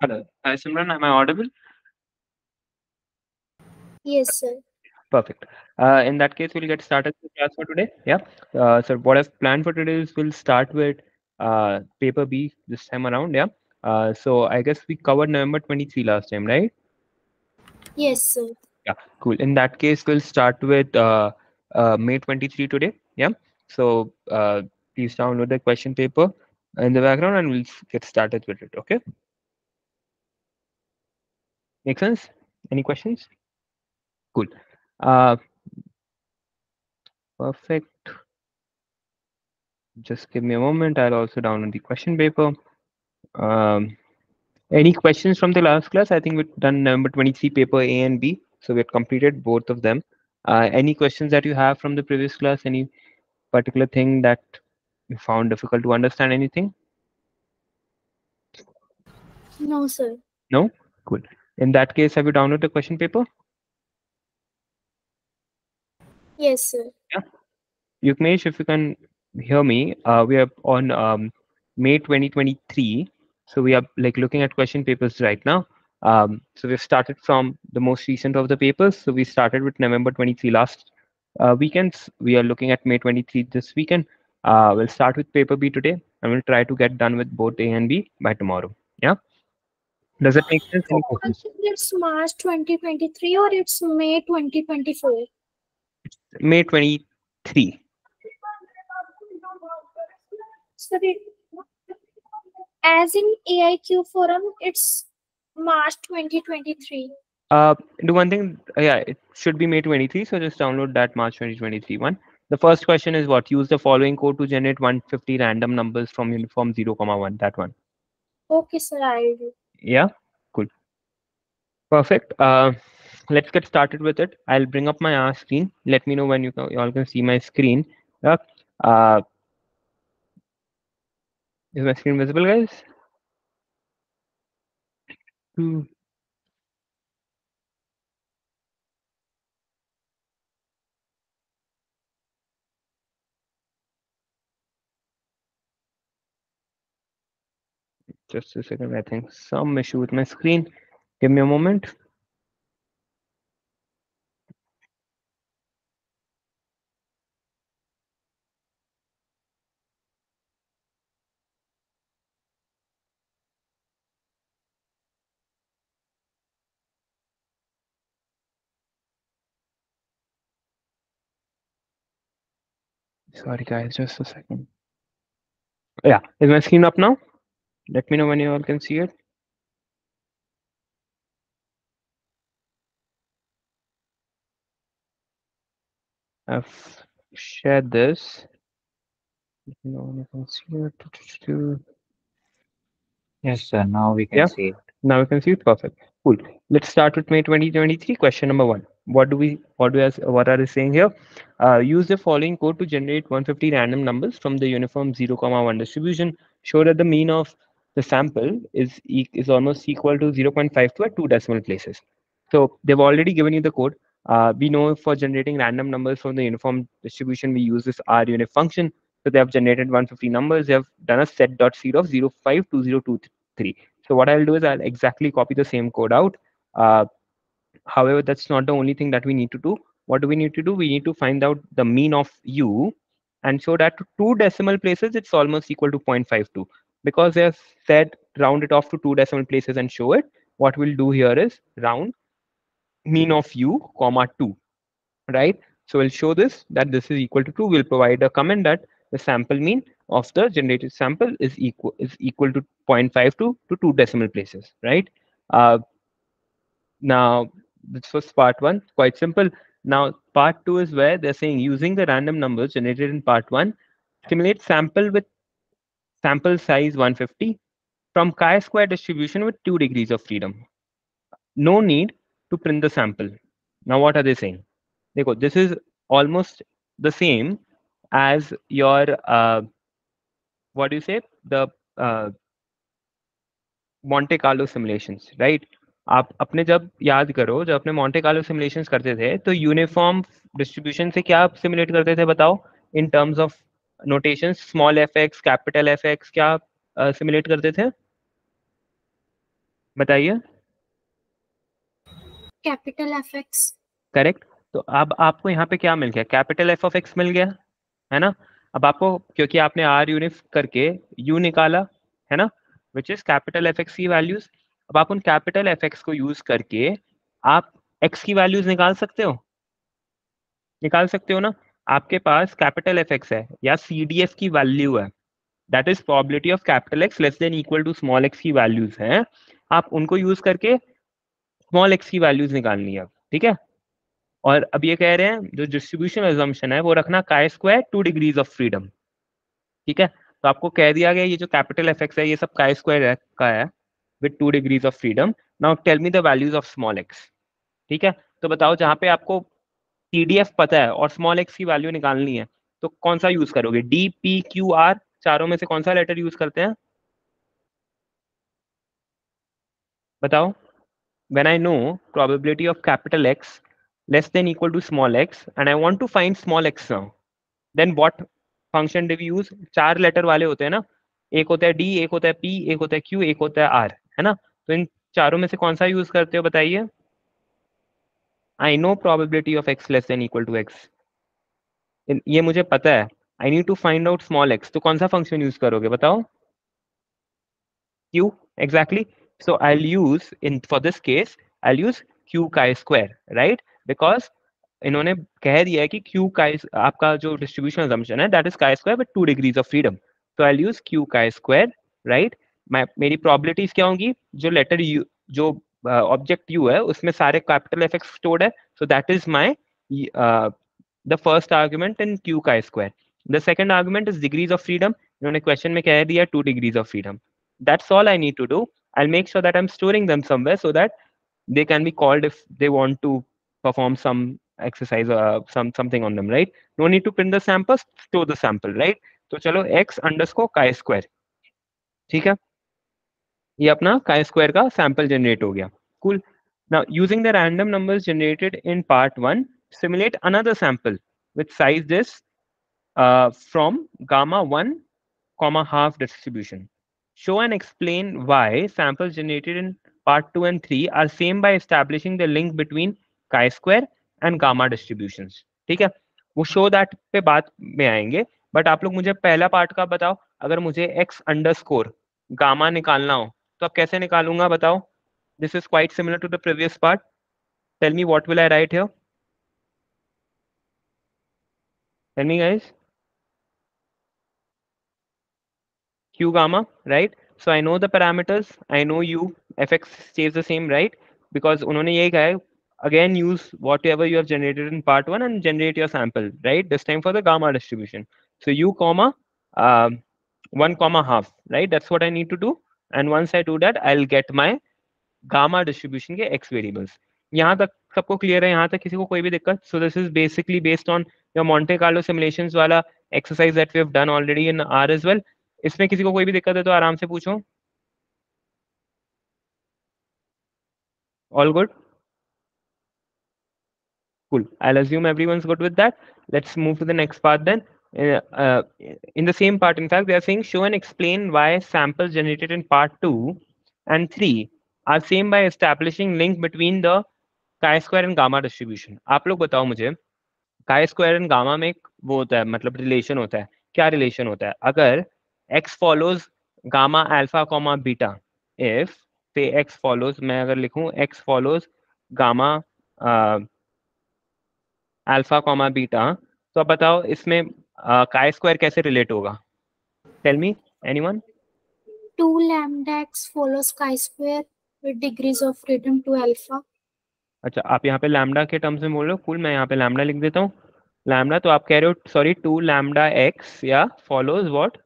Hello. Hi, Simran. Am I audible? Yes, sir. Perfect. Uh, in that case, we'll get started with class for today. Yeah. Uh, so what I've planned for today is we'll start with uh, paper B this time around. Yeah. Uh, so I guess we covered November 23 last time, right? Yes, sir. Yeah. Cool. In that case, we'll start with uh, uh, May 23 today. Yeah. So uh, please download the question paper in the background and we'll get started with it. Okay. Make sense? Any questions? Cool. Uh, perfect. Just give me a moment. I'll also download the question paper. Um, any questions from the last class? I think we've done number 23 paper A and B. So we've completed both of them. Uh, any questions that you have from the previous class? Any particular thing that you found difficult to understand anything? No, sir. No? Cool. In that case, have you downloaded the question paper? Yes, sir. Yeah. Yukmesh, if you can hear me, uh, we are on um, May 2023. So we are like looking at question papers right now. Um, so we've started from the most recent of the papers. So we started with November 23 last uh, weekends. We are looking at May 23 this weekend. Uh, we'll start with paper B today and we'll try to get done with both A and B by tomorrow. Yeah. Does it make sense? Any questions? It's March 2023 or it's May 2024? May 23. Sir, it, as in AIQ forum, it's March 2023. Uh, do one thing. uh, Yeah, it should be May 23. So just download that March 2023 one. The first question is what? Use the following code to generate 150 random numbers from uniform 0, comma 1. That one. Okay, sir, I'll do. Yeah, cool. Perfect. Uh, let's get started with it. I'll bring up my R screen. Let me know when you, can, you all can see my screen. Yeah. Uh, is my screen visible, guys? Hmm. Just a second. I think some issue with my screen. Give me a moment. Sorry, guys, just a second. Yeah, is my screen up now? Let me know when you all can see it. I've shared this. Let me know when you can see it. Yes, sir. Now we can Yeah. see it. Now we can see it. Perfect. Cool. Let's start with May 2023. Question number one. What do we what do we what are they saying here? Uh, use the following code to generate 150 random numbers from the uniform 0, comma 1 distribution. Show that the mean of the sample is e- is almost equal to 0.52 at two decimal places. So they've already given you the code. Uh, we know for generating random numbers from the uniform distribution, we use this R unit function. So they have generated 150 numbers. They have done a set dot seed of 052023. So what I'll do is I'll exactly copy the same code out. Uh, however, that's not the only thing that we need to do. What do we need to do? We need to find out the mean of u and show that to two decimal places, it's almost equal to 0.52. Because they have said round it off to two decimal places and show it, what we'll do here is round mean of u comma 2, right? So we'll show this that this is equal to 2. We'll provide a comment that the sample mean of the generated sample is equal is equal to 0.52 to two decimal places, right? Uh, now this was part one, quite simple. Now part two is where they're saying using the random numbers generated in part one, simulate sample with sample size 150 from chi-square distribution with two degrees of freedom. No need to print the sample. Now what are they saying? Dekho, this is almost the same as your uh, what do you say the uh, Monte Carlo simulations, right? आप अपने जब याद करो जब अपने Monte Carlo simulations करते थे तो यूनिफॉर्म डिस्ट्रीब्यूशन से क्या आप सिमुलेट करते थे बताओ in terms of notation small F X capital F X क्या आप सिमुलेट करते थे? बताइए। कैपिटल एफ़ एक्स करेक्ट तो अब आपको यहाँ पे क्या मिल गया? कैपिटल एफ़ ऑफ़ एक्स मिल गया है ना? अब आपको क्योंकि आपने आर यूनिफ करके यू निकाला है ना? Which is capital F X की वैल्यूज़ अब आप उन कैपिटल एफ़ एक्स को यूज़ करके आप एक्स की वैल्यूज़ निकाल सकते हो? निकाल सकते हो ना? आपके पास कैपिटल एफ़ एक्स है या सी डी एफ़ की वैल्यू है। That is probability of capital X less than equal to small X की वैल्यूज़ हैं। आप उनको यूज़ करके स्मॉल एक्स की वैल्यूज़ निकालनी है ठीक है? और अब ये कह रहे हैं, जो डिस्ट्रीब्यूशन एजम्पन है, वो रखना chi square two degrees of freedom ठीक है? तो आपको कह दिया गया, ये जो कैपिटल एफ़ है, ये सब काय स्क्वायर का है with two degrees of freedom now tell me the values of small X ठीक है? तो बताओ जहाँ पे आपको टीडीएफ पता है और स्मॉल एक्स की वैल्यू निकालनी है तो कौन सा यूज़ करोगे? डी पी क्यू आर चारों में से कौन सा लेटर यूज़ करते हैं? बताओ। When I know probability of capital X less than equal to small x and I want to find small x now, then what function do? चार letter वाले होते हैं ना एक होता है D, एक होता है P, एक होता है Q, एक होता है R, है ना? तो इन चारों में से कौन सा यूज़ करते हो बताइए? I know probability of X less than equal to X ये मुझे पता है. I need to find out small X तो कौन सा फ़ंक्शन यूज़ करोगे? बताओ. Q exactly so I use in for this case I use Q chi square right because इन्होंने कह दिया है कि क्यू काय आपका जो डिस्ट्रीब्यूशन एजम्पन है that is chi square with two degrees of freedom so I use Q chi square right मेरी probabilities क्या होंगी? जो लेटर यू जो ऑब्जेक्ट यू है, उसमें सारे कैपिटल इफ़ेक्ट स्टोर्ड है so that is my the first argument in Q chi square the second argument is degrees of freedom इन्होंने क्वेश्चन में कह दिया two degrees of freedom that's all I need to do I make sure that I am storing them somewhere so that they can be called if they want to perform some exercise something on them right no need to print the sample store the sample right तो चलो x under स्को का square ठीक है? ये अपना chi square का sample generate हो गया। Cool now using the random numbers generated in part one simulate another sample with size this from gamma one comma half distribution show and explain why sample generated in part two and three are same by establishing the link between chi square and gamma distribution ठीक है? वो show that पे बात में आएँगे but आप लोग मुझे पहला पार्ट का बताओ। अगर मुझे एक्स अंडर स्कोर गामा निकालना हो तो अब कैसे निकालूंगा बताओ this is quite similar to the previous part tell me what will I write here tell me guys q gamma, right? So I know the parameters, I know u, fx stays the same, right? Because उन्होंने यही कहा है again use whatever you have generated in part one and generate your sample, right? This time for the gamma distribution. So u comma uh, one comma half, right? That's what I need to do. And once I do that I get my gamma distribution के x variables यहाँ तक सबको clear है, यहाँ तक किसी को कोई भी दिक्कत so this is basically based on your Monte Carlo simulations वाला exercise that we have done already in R as well इसमें किसी को कोई भी दिक्कत है तो आराम से पूछो। All good cool. I'll assume everyone's good with that. Let's move to the next part then. Uh, uh, in the same part in fact they are saying show and explain why samples generated in part 2 and 3 are same by establishing link between the chi-square and gamma distribution आप लोग बताओ मुझे chi-square and gamma में वो होता है मतलब relation होता है क्या रिलेशन होता है अगर x follows gamma alpha comma beta if say x follows मैं अगर लिखूं x follows gamma uh, alpha comma beta तो बताओ इसमें काय स्क्वायर कैसे रिलेट होगा? Tell me anyone 2 lambda X follow chi square with degrees of freedom two alpha अच्छा आप यहाँ पे लैम्डा के टर्म्स में बोल रहे हो? कूल मैं यहाँ पे लैम्डा लिख देता हूँ। लैम्डा तो आप कह रहे हो सॉरी 2 लैम्डा एक्स या फॉलोस व्हाट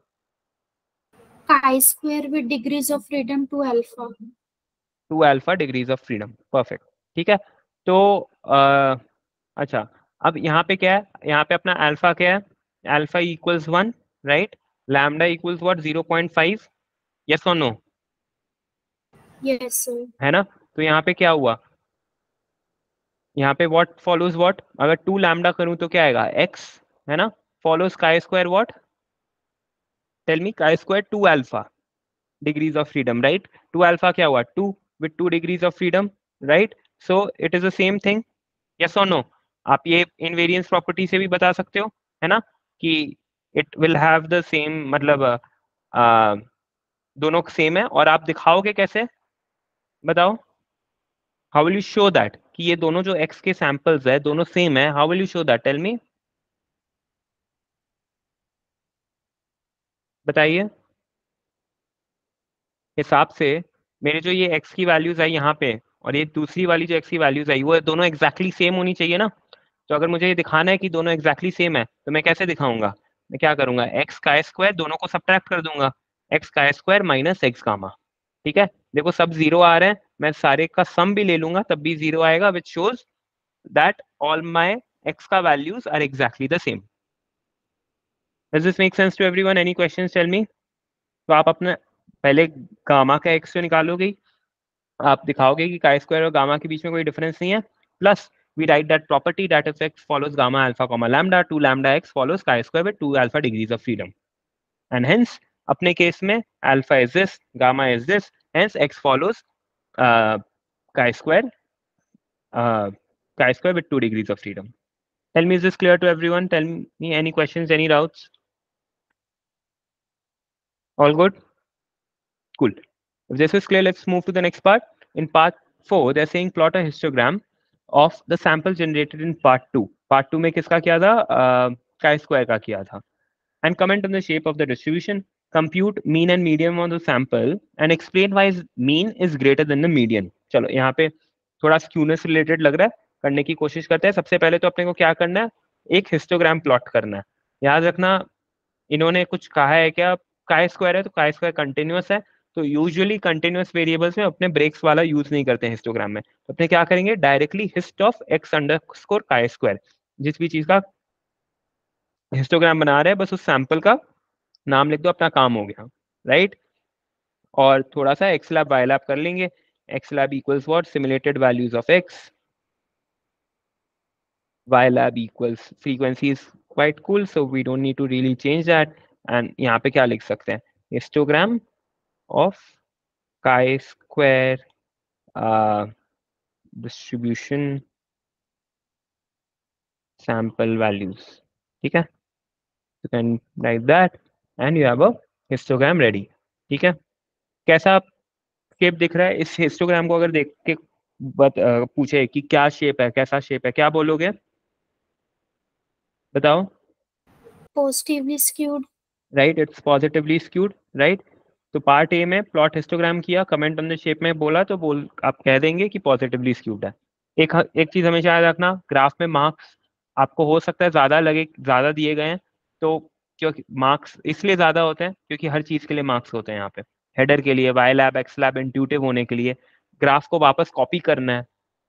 तो अच्छा अब यहाँ पे क्या है? यहाँ पे अपना अल्फ़ा क्या है? Alpha equals one right lambda equals what zero point five yes और नो है ना? तो यहाँ पे क्या हुआ? यहाँ पे व्हाट फॉलोज व्हाट अगर टू लैम्डा करूँ तो क्या आएगा? एक्स है ना? Follows chi square what tell me chi square 2 alpha degrees of freedom right? 2 alpha क्या हुआ? 2 with two degrees of freedom, right? So it is the same thing. Yes or no? आप ये इनवेरियंस प्रॉपर्टी से भी बता सकते हो है ना? कि it will have the same मतलब दोनों सेम है। और आप दिखाओगे कैसे? बताओ। How will you show that कि ये दोनों जो एक्स के सैंपल्स है, दोनों सेम है। How will you show that tell me बताइए। हिसाब से मेरे जो ये एक्स की वैल्यूज़ है यहाँ पे और ये दूसरी वाली जो एक्स की वैल्यूज़ आई वो दोनों एग्जैक्टली exactly सेम होनी चाहिए ना? तो अगर मुझे ये दिखाना है कि दोनों एग्जैक्टली exactly सेम है तो मैं कैसे दिखाऊँगा? मैं क्या करूँगा? एक्स का स्क्वायर दोनों को सब्ट्रैक्ट कर दूँगा। X का स्क्वायर माइनस एक्स गामा ठीक है? देखो सब ज़ीरो आ रहे हैं, मैं सारे का सम भी ले लूँगा, तब भी ज़ीरो आएगा which shows that all my X का values are exactly the same Does this make sense to everyone? Any questions? Tell me. तो आप अपने, पहले गामा का एक्स जो निकालोगे आप दिखाओगे कि काय स्क्वायर और गामा के बीच में कोई डिफरेंस नहीं है। Plus we write that property that if x follows gamma alpha comma lambda 2 lambda x follows chi square with 2 alpha degrees of freedom and hence अपने केस में alpha is this gamma is this hence x follows uh, chi square uh, chi square with 2 degrees of freedom tell me is this clear to everyone tell me any questions any doubts all good cool if this is clear let's move to the next part in part 4 they're saying plot a histogram of the sample generated in part two part two में किसका किया था? का square का किया था। And comment on the shape of the distribution compute mean and medium on the sample and explain why mean is greater than the medium चलो, यहाँ पे थोड़ा स्क्यूनेस रिलेटेड लग रहा है, करने की कोशिश करते हैं। सबसे पहले तो अपने को क्या करना है? एक हिस्टोग्राम प्लॉट करना है। याद रखना, इन्होंने कुछ कहा है क्या? काय स्क्वायर है तो काय स्क्वायर कंटिन्यूस है। तो यूजुअली कंटिन्यूस वेरिएबल्स में अपने ब्रेक्स वाला यूज़ नहीं करते हैं हिस्टोग्राम में। तो अपने क्या करेंगे? Directly hist of X underscore chi square जिस भी चीज़ का हिस्टोग्राम बना रहे हैं, बस उस सैंपल का नाम लिख दो, अपना काम हो गया। राइट और थोड़ा सा एक्स लैब वाई लैब कर लेंगे। X lab equals what simulated values of X y lab equals frequency is quite cool, so we don't need to really change that and यहाँ पे क्या लिख सकते हैं? Histogram of chi square uh, distribution sample values ठीक है you can write that and you have a histogram ready ठीक है कैसा शेप दिख रहा है इस हिस्टोग्राम को अगर देख के बत, uh, पूछे कि क्या शेप है कैसा शेप है क्या बोलोगे बताओ positively skewed right it's positively skewed right तो पार्ट ए में प्लॉट हिस्टोग्राम किया कमेंट द शेप में बोला तो बोल, आप कह देंगे कि पॉजिटिवली स्क्यूड है। एक एक चीज़ हमेशा याद रखना ग्राफ में मार्क्स आपको हो सकता है ज़्यादा लगे, ज़्यादा दिए गए हैं तो क्योंकि मार्क्स इसलिए ज़्यादा होते हैं, क्योंकि हर चीज़ के लिए मार्क्स होते हैं यहाँ पे। हेडर के लिए Y lab X lab intuitive होने के लिए ग्राफ को वापस कॉपी करना है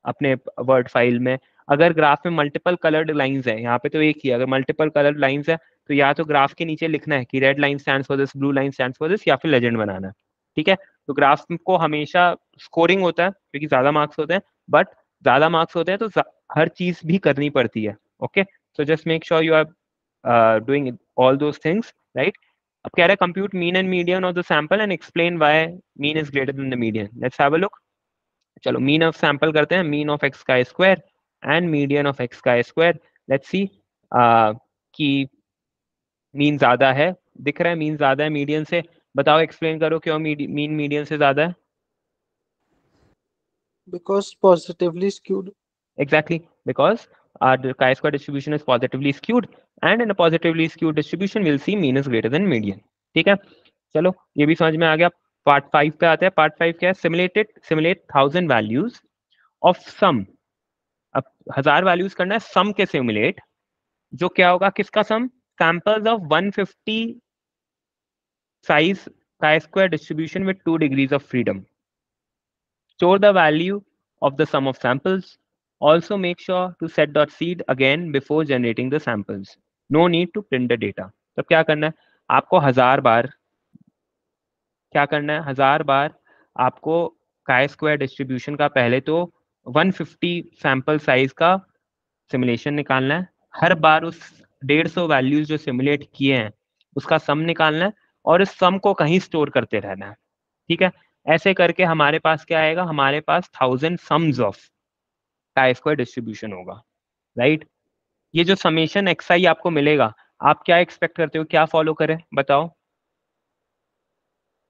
अपने वर्ड फ़ाइल में अगर ग्राफ में मल्टीपल कलर्ड लाइंस है, यहाँ पे तो एक ही अगर मल्टीपल कलर्ड लाइंस है तो या तो ग्राफ के नीचे लिखना है कि red line stand for this blue line stand for this या फिर लेजेंड बनाना है, ठीक है? तो ग्राफ को हमेशा स्कोरिंग होता है, क्योंकि ज़्यादा मार्क्स होते हैं बट ज़्यादा मार्क्स होते हैं तो हर चीज़ भी करनी पड़ती है okay so just make sure you are doing all those things right अब कह रहा है compute mean and median of the sample and explain why mean is greater than the let's have a look चलो mean of sample करते हैं mean of X chi square and median of X chi square let's see कि mean ज़्यादा है दिख रहा है mean ज़्यादा है मीडियन से बताओ एक्सप्लेन करो क्यों मीन मीडियन से ज़्यादा है because positively skewed exactly because our chi-square distribution is positively skewed and in a positively skewed distribution we'll see mean is greater than median ठीक है चलो ये भी समझ में आ गया पार्ट फाइव पे आते हैं पार्ट फाइव क्या है simulated simulate thousand values of sum अब हज़ार वैल्यूज़ करना है सम के सिमुलेट जो क्या होगा, किसका सम सैंपल्स ऑफ़ 150 साइज़ का square distribution with two degrees of freedom store the value of the sum of samples also make sure to set dot seed again before generating the samples no need to print the data तब क्या करना है? आपको हज़ार बार, क्या करना है? हज़ार बार आपको का स्क्वायर डिस्ट्रीब्यूशन का पहले तो 150 सैंपल साइज़ का सिमुलेशन निकालना है। हर बार उस डेढ़ सौ वैल्यूज़ जो सिमुलेट किए हैं, उसका सम निकालना है और इस सम को कहीं स्टोर करते रहना है। ठीक है? ऐसे करके हमारे पास क्या आएगा? हमारे पास thousand sums of chi square distribution होगा। राइट ये जो समेशन एक्सआई आपको मिलेगा, आप क्या एक्सपेक्ट करते हो? क्या फॉलो करें? बताओ।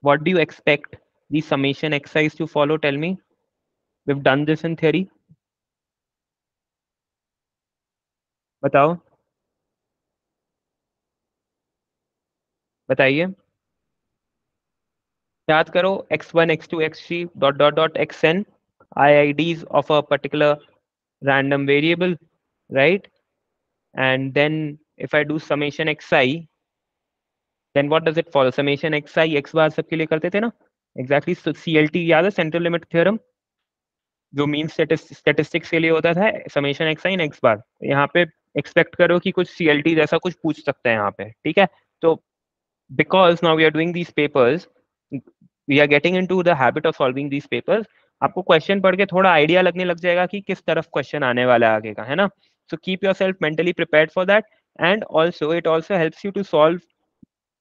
What do you expect the summation exercise to follow tell me we've done this in theory बताओ बताइए याद करो x1 x2 x3 dot dot dot xn iids of a particular random variable right and then if i do summation xi then what does it follow summation xi x bar सबके लिए करते थे ना exactly so clt याद है central limit theorem जो mean statistics के लिए होता था summation X in X bar यहाँ पे एक्सपेक्ट करो कि कुछ सी जैसा कुछ पूछ सकते हैं यहाँ पे, ठीक है? तो because now we are doing these papers we are getting into the habit of solving these papers आपको क्वेश्चन पढ़ के थोड़ा आइडिया लगने लग जाएगा कि किस तरफ़ क्वेश्चन आने वाला है आगे का, है ना? So keep yourself mentally prepare for that and also it also helps you to solve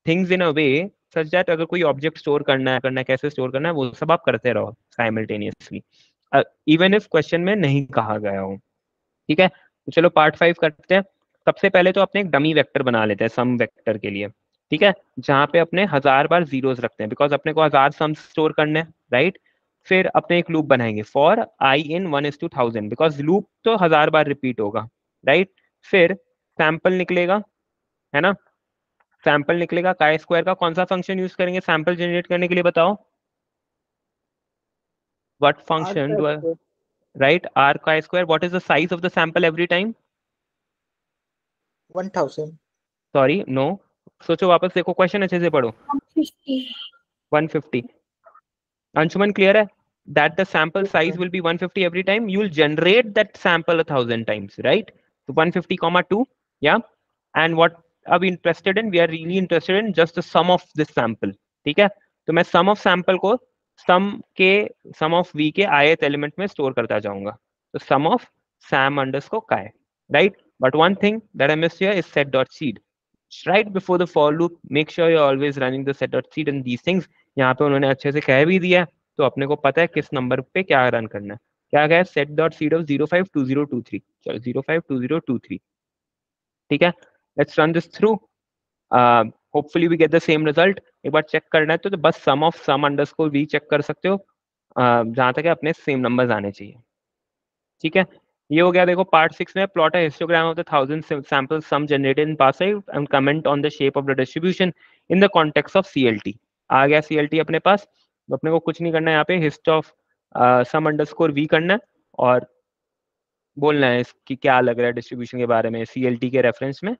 things in a way such that अगर कोई ऑब्जेक्ट स्टोर करना है करना है, कैसे स्टोर करना है, वो सब आप करते रहो साइमल्टेनियसली इवन इफ़ क्वेश्चन में नहीं कहा गया हो। ठीक है? तो चलो पार्ट फाइव करते हैं। सबसे पहले तो अपने एक डमी वेक्टर बना लेते हैं सम वेक्टर के लिए। ठीक है? जहाँ पे अपने हज़ार बार जीरोस रखते हैं बिकॉज़ अपने को हज़ार सम स्टोर करने हैं राइट फिर अपने एक लूप बनाएँगे। For I in one is two thousand because loop तो हज़ार बार रिपीट होगा राइट फिर सैंपल निकलेगा, है ना? सैंपल निकलेगा काय स्क्वायर का कौन सा फ़ंक्शन यूज़ करेंगे? सैंपल जनरेट करने के लिए बताओ। what function do I right r chi square what is the size of the sample every time One thousand. sorry no सोचो वापस देखो क्वेश्चन अच्छे से पढ़ो 150. 150 अंशुमन क्लियर है that the sample Yes, size sir. will be 150 every time you will generate that sample a thousand times right so 150 comma 2 yeah and what are we interested in we are really interested in just the sum of this sample ठीक है तो मैं sum of sample को सम के sum of we के ith element में store करता जाऊँगा। तो सम ऑफ़ सैम अंडर्स को काय right but one thing that I miss your is set dot seed right before the for loop make sure you always running the set dot seed in these things यहाँ पे उन्होंने अच्छे से कह भी दिया तो अपने को पता है किस नंबर पे क्या रन करना है। क्या कहा set dot seed of zero five two zero two three चलो zero five two zero two three ठीक है? Let's run this through hopefully we get the same result एक बार चेक करना है तो, तो बस sum of sum underscore V check कर सकते हो। जहाँ तक अपने सेम नंबर्स आने चाहिए। ठीक है? ये हो गया देखो पार्ट सिक्स में। Plot histogram of the thousand sample sum generated in pass and comment on the shape of the distribution in the context of CLT आ गया सीएलटी अपने पास। तो अपने को कुछ नहीं करना है यहाँ पे। Hist of sum underscore V करना है और बोलना है कि क्या लग रहा है डिस्ट्रीब्यूशन के बारे में सीएलटी के रेफरेंस में।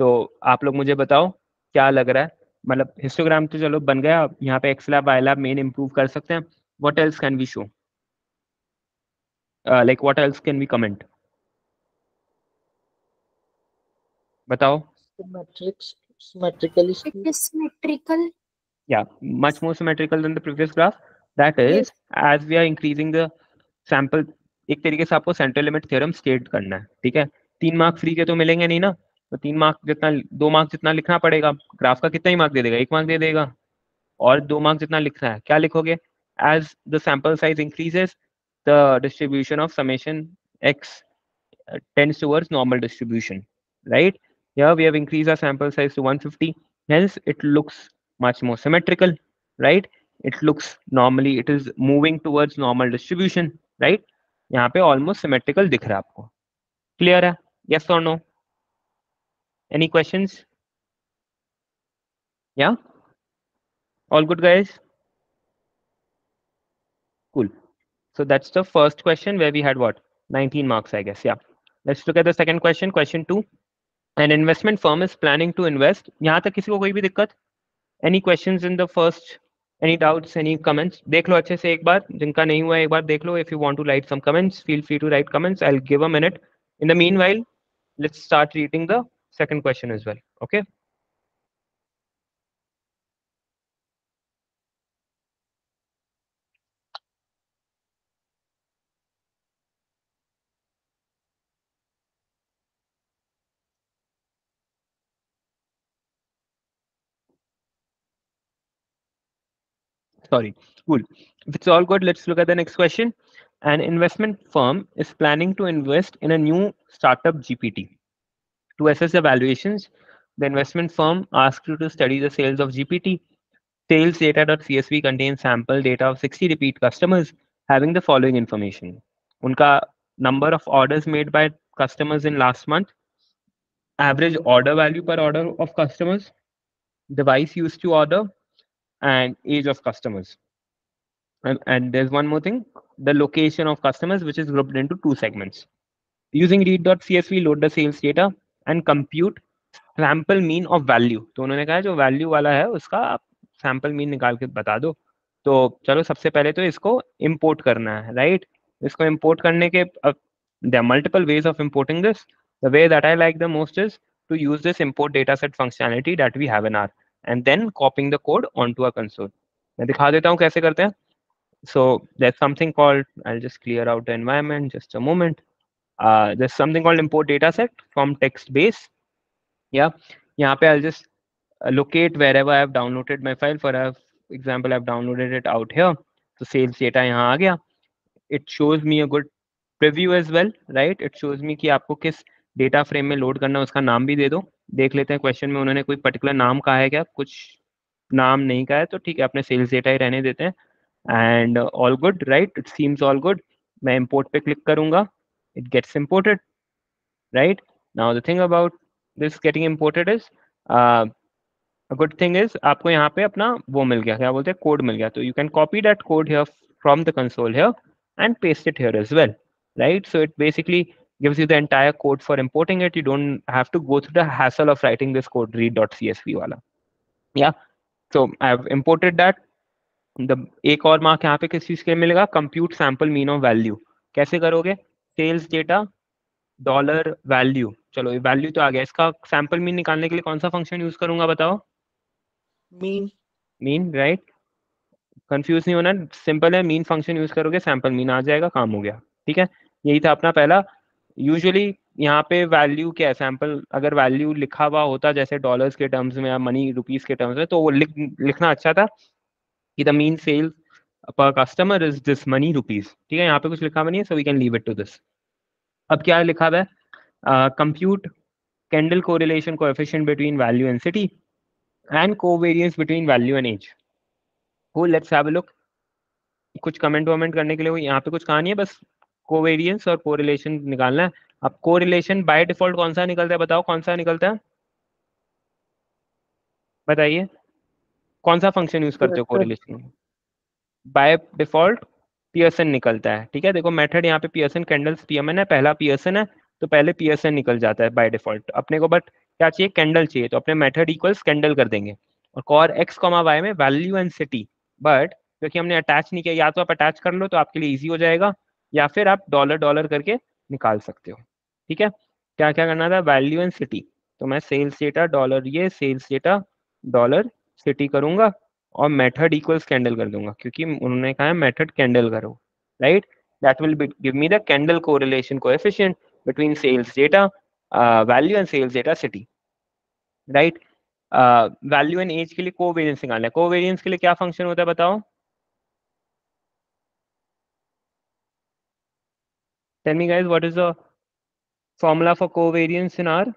तो आप लोग मुझे बताओ। क्या लग रहा है? मतलब हिस्टोग्राम तो चलो बन गया यहाँ पे एक्स लैब मेन इम्प्रूव कर सकते हैं। What else can we show like what else can we comment बताओ। Symmetric, symmetrically It is symmetrical. yeah much more symmetrical than the previous graph. That is Yes. as we are increasing the sample एक तरीके से आपको central limit theorem state करना है ठीक है? तीन मार्क फ्री के तो मिलेंगे नहीं ना? तो तीन मार्क्स जितना, दो मार्क्स जितना लिखना पड़ेगा ग्राफ का कितना ही मार्क्स दे देगा, एक मार्क्स दे देगा, और दो मार्क्स जितना लिखना है, क्या लिखोगे? As the sample size increases the distribution of summation X tends towards normal distribution right we have increase our sample size to 150 fifty hails it looks much more symmetrical right it looks normally it is moving towards normal distribution right यहाँ पे almost symmetrical दिख रहा है आपको। Clear है? Yes और no any questions yeah all good guys cool so that's the first question where we had what 19 marks i guess yeah let's look at the second question question 2 an investment firm is planning to invest यहाँ तक किसी को कोई भी दिक्कत any questions in the first any doubts any comments देख लो अच्छे से एक बार जिनका नहीं हुआ है एक बार देख लो if you want to write some comments feel free to write comments i'll give a minute in the meanwhile let's start reading the second question as well okay Sorry, cool. If it's all good, let's look at the next question. An investment firm is planning to invest in a new startup GPT. To assess the valuations, the investment firm asks you to study the sales of GPT. Sales data.csv contains sample data of 60 repeat customers having the following information. Unka number of orders made by customers in last month, average order value per order of customers, device used to order, and age of customers. And, and there's one more thing, the location of customers, which is grouped into two segments. Using read.csv, load the sales data and compute sample mean of value तो उन्होंने कहा, जो value वाला है, उसका आप sample mean निकाल के बता दो। तो चलो, सबसे पहले तो इसको इम्पोर्ट करना है राइट right? इसको इम्पोर्ट करने के there multiple ways of importing this the way that I like the most is to use this import data set functionality that we have in R and then copying the code on to uh console मैं दिखा देता हूँ कैसे करते हैं। So that something called I just clear out the environment just a moment Uh, there's something called import dataset from text base. Yeah, यहाँ पे I'll just locate wherever I've downloaded my file. For example, I've downloaded it out here. So sales data यहाँ आ गया. It shows me a good preview as well, right? It shows me कि आपको किस data frame में load करना है उसका नाम भी दे दो देख लेते हैं क्वेश्चन में उन्होंने कोई पर्टिकुलर नाम कहा है क्या कुछ नाम नहीं कहा है तो ठीक है अपने सेल्स डेटा ही रहने देते हैं and all good right it seems all good मैं इम्पोर्ट पे क्लिक करूँगा It gets imported right now the thing about this getting imported is good thing is आपको यहाँ पे अपना वो मिल गया क्या बोलते हैं कोड मिल गया तो you can copy that code here from the console here and paste it here as well right so it basically gives you the entire code for importing it. You don't have to go through the hassle of writing this code read.csv wala. Yeah. So I've imported that. The एक और mark यहाँ पे किस चीज के मिलेगा compute sample mean of value कैसे करोगे सेल्स डेटा डॉलर वैल्यू चलो ये वैल्यू तो आ गया। इसका सैंपल मीन निकालने के लिए कौन सा फ़ंक्शन यूज़ करूँगा बताओ? मीन मीन राइट कंफ्यूज नहीं होना। सिंपल है मीन फ़ंक्शन यूज़ करोगे सैंपल मीन आ जाएगा काम हो गया। ठीक है? यही था अपना पहला। यूजुअली यहाँ पे वैल्यू क्या है? सैंपल अगर वैल्यू लिखा हुआ होता जैसे डॉलर्स के टर्म्स में या मनी रुपीज़ के टर्म्स में तो वो लिख लिखना अच्छा था कि the mean sale per customer is this many rupees ठीक है यहाँ पे कुछ लिखा हुआ नहीं है so we can leave it to this अब क्या लिखा हुआ है? Compute Kendall correlation coefficient between value and city and covariance between value and age हो लेट्स हैव अ लुक कुछ कमेंट वमेंट करने के लिए यहाँ पे कुछ कहा नहीं है बस कोवेरियंस और कोरिलेशन निकालना है। अब कोरिलेशन बाय डिफ़ॉल्ट कौन सा निकलता है बताओ कौन सा निकलता है? बताइए कौन सा फ़ंक्शन यूज़ करते हो कोरिलेशन बाय डिफ़ॉल्ट पियर्सन निकलता है। ठीक है? देखो मेथड यहाँ पे पियर्सन कैंडल्स पीएमएन है पहला पियर्सन है तो पहले पियर्सन निकल जाता है बाय डिफ़ॉल्ट अपने को बट क्या चाहिए? कैंडल चाहिए। तो अपने मेथड इक्वल्स कैंडल कर देंगे। और कॉर एक्स कॉमा वाई में वैल्यू एंड सिटी बट क्योंकि हमने अटैच नहीं किया, या तो आप अटैच कर लो तो आपके लिए ईजी हो जाएगा, या फिर आप डॉलर डॉलर करके निकाल सकते हो। ठीक है? क्या क्या करना था? वैल्यू एंड सिटी तो मैं सेल्स डेटा डॉलर ये सेल्स डेटा डॉलर सिटी करूँगा। और मेथड इक्वल्स कैंडल कर दूँगा, क्योंकि उन्होंने कहा है मेथड कैंडल करो right that will be give me the Kendall correlation coefficient between sales data value and sales data city right value and age के लिए कोवेरियंस निकालना है। कोवेरियंस के लिए क्या फ़ंक्शन होता है बताओ? Tell me guys is the formula for covariance in R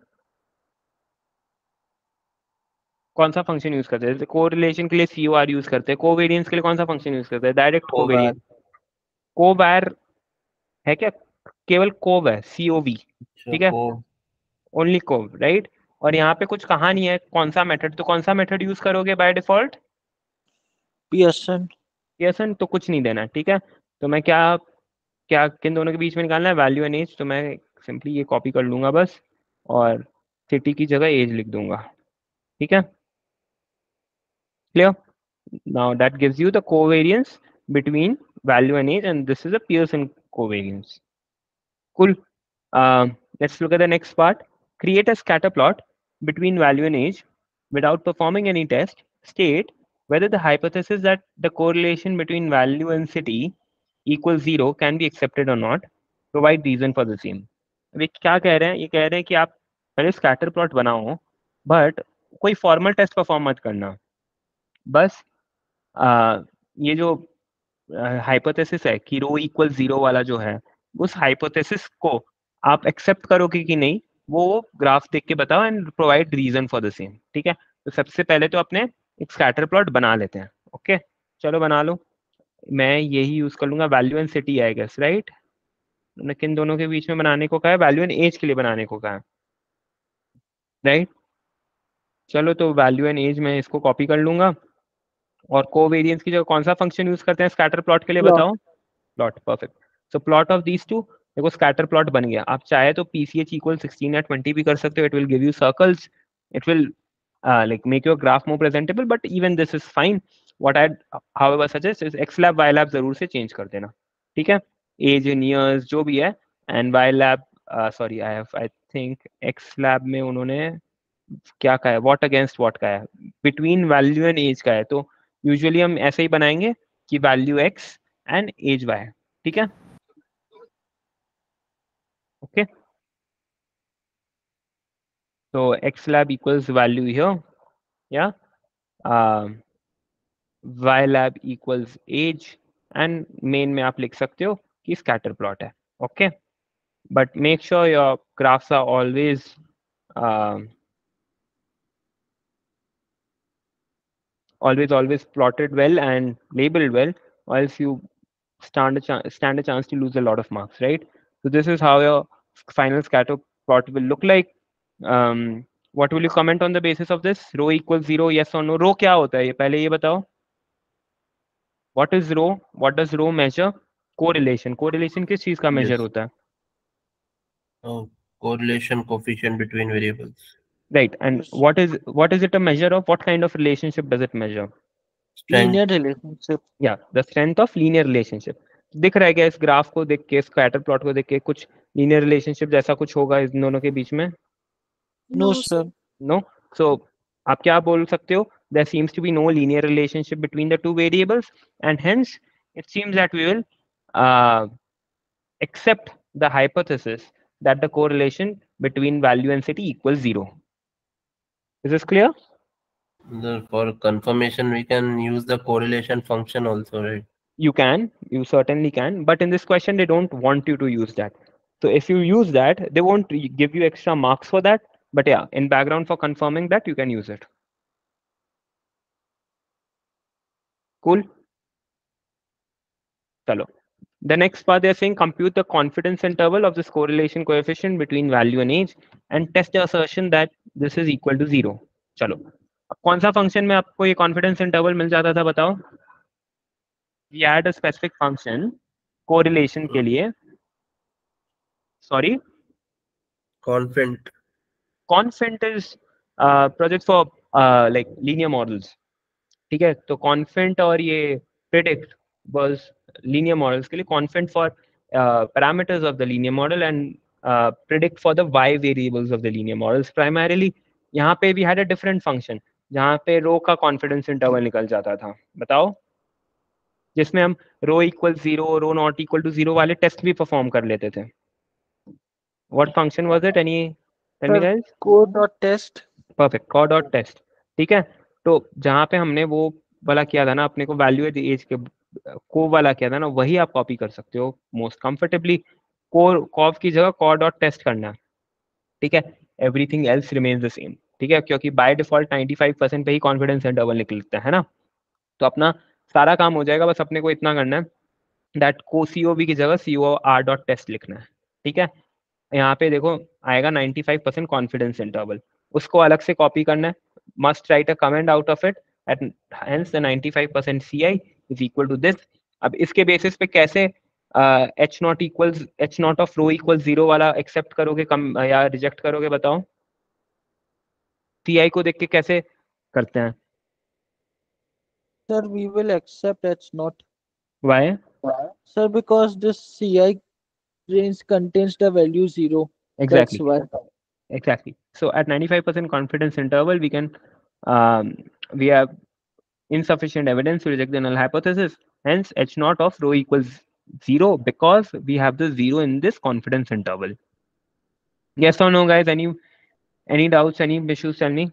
कौन सा फ़ंक्शन यूज़ करते हैं? कोरिलेशन के लिए सी आर यूज़ करते हैं। कोवेरियंस के लिए कौन सा फ़ंक्शन यूज़ करते हैं? डायरेक्ट कोवेरियंस कोवैर है क्या? केवल कोव है सी ओ वी ठीक है? ओनली कोव राइट और यहाँ पे कुछ कहा नहीं है कौन सा मेथड तो कौन सा मेथड यूज़ करोगे बाय डिफ़ॉल्ट पियर्सन पियर्सन तो कुछ नहीं देना ठीक है? तो मैं क्या क्या किन दोनों के बीच में निकालना है? वैल्यू एंड एज तो मैं सिंपली ये कॉपी कर लूँगा बस और सिटी की जगह एज लिख दूँगा ठीक है? Clear now that gives you the covariance between value and age and this is a pearson covariance cool uh, let's look at the next part create a scatter plot between value and age without performing any test state whether the hypothesis that the correlation between value and city equals zero can be accepted or not provide reason for the same अभी क्या कह रहे हैं ये कह रहे हैं कि आप पहले स्कैटर प्लॉट बनाओ बट कोई फॉर्मल टेस्ट परफॉर्म मत करना बस आ, ये जो हाइपोथेसिस है कि रो इक्वल ज़ीरो वाला जो है उस हाइपोथेसिस को आप एक्सेप्ट करोगे कि नहीं वो ग्राफ देख के बताओ and provide reason for the same ठीक है? तो सबसे पहले तो अपने एक स्कैटर प्लॉट बना लेते हैं ओके? चलो बना लो। मैं यही यूज़ कर लूँगा value and city I guess right किन दोनों के बीच में बनाने को कहा है? वैल्यू एंड एज के लिए बनाने को कहा है। राइट चलो तो वैल्यू एंड एज मैं इसको कॉपी कर लूँगा। और कोवेरियंस की जगह कौन सा फ़ंक्शन यूज़ करते हैं स्कैटर प्लॉट के लिए बताओ plot perfect so plot of these two देखो स्कैटर प्लॉट बन गया। आप चाहे तो पीसीएच इक्वल 16 या 20 भी कर सकते हो। It will give you circles it will like make your graph more presentable but even this is fine what I however suggest is X lab Y lab ज़रूर से चेंज कर देना। ठीक है? एज इन ईयर्स जो भी है and Y lab sorry I have I think X lab में उन्होंने क्या कहा है? व्हाट अगेंस्ट व्हाट का है? बिटवीन वैल्यू एंड एज का है। तो यूजली हम ऐसे ही बनाएँगे कि value X and age Y ठीक है? ओके तो X lab equals value here या Y lab equals age and main में आप लिख सकते हो कि स्कैटर प्लॉट है okay but make sure your graphs are always always always plotted well and labeled well or else you stand a chance stand a chance to lose a lot of marks right so this is how your final scatter plot will look like. Um, what will you comment on the basis of this? Rho equals zero, yes or no? Rho क्या होता है ये पहले ये बताओ. What is rho? What does rho measure? Correlation. Correlation किस चीज का measure Yes. होता है? Oh, correlation coefficient between variables. Right. And Yes. what is what is it a measure of? What kind of relationship does it measure? Strength. Linear relationship. Yeah, the strength of linear relationship. दिख रहा है क्या इस graph को देख के scatter plot को देख के कुछ लीनियर रिलेशनशिप जैसा कुछ होगा इन दोनों के बीच में No, sir. no so आप क्या बोल सकते हो there seems to be no linear relationship between the two variables and hence it seems that we will uh, accept the hypothesis that the correlation between value and city equals zero is this clear? For confirmation, we can use the correlation function also, right? you can. You certainly can. But in this question they don't want you to use that. So if you use that they won't give you extra marks for that. But yeah in background for confirming that you can use it. Cool? Chalo. The next part they're saying compute the confidence interval of this correlation coefficient between value and age and test the assertion that this is equal to zero चलो अब कौन सा function में आपको ये confidence interval मिल जाता था बताओ we had a specific function correlation के लिए confident is uh, project for uh, like linear models ठीक है तो confident और ये predict was linear models के लिए confident for uh, parameters of the linear model and uh, predict for the y variables of the linear models primarily यहाँ पे we had a different function जहाँ पे रो का confidence interval निकल जाता था बताओ जिसमें हम rho equal zero rho not equal to zero वाले टेस्ट भी परफॉर्म कर लेते थे what function was it any tell me Sir, Code dot test. Perfect dot test ठीक है तो जहाँ पे हमने वो वाला किया था ना अपने को वैल्यू एट एज के को वाला क्या था ना, वही आप कॉपी कर सकते हो मोस्ट कंफर्टेबली को कॉफ की जगह कॉ डॉट टेस्ट करना ठीक है? Everything else remains the same ठीक है? क्योंकि बाय डिफ़ॉल्ट 95 परसेंट पे ही कॉन्फिडेंस इंटरवल निकलता है ना? तो अपना सारा काम हो जाएगा, बस अपने को इतना करना है दैट को सीओबी की जगह सीओ आर डॉट टेस्ट लिखना है। ठीक है? यहाँ पे देखो, आएगा 95 परसेंट कॉन्फिडेंस इंटरवल उसको अलग से कॉपी करना है। Must write a comment out of it at hence the 95 percent C I is equal to this अब इसके बेसिस पे कैसे H not equals H not of rho equal zero वाला एक्सेप्ट करोगे कम या रिजेक्ट करोगे बताओ आई को देख के कैसे करते हैं Sir, we will accept H not. Why Sir, because this CI range contains the value zero. exactly That's why. exactly so at 95% confidence interval we can um, we have insufficient evidence to reject the null hypothesis hence h naught of rho equals zero because we have the zero in this confidence interval yes or no guys any any doubts any issues tell me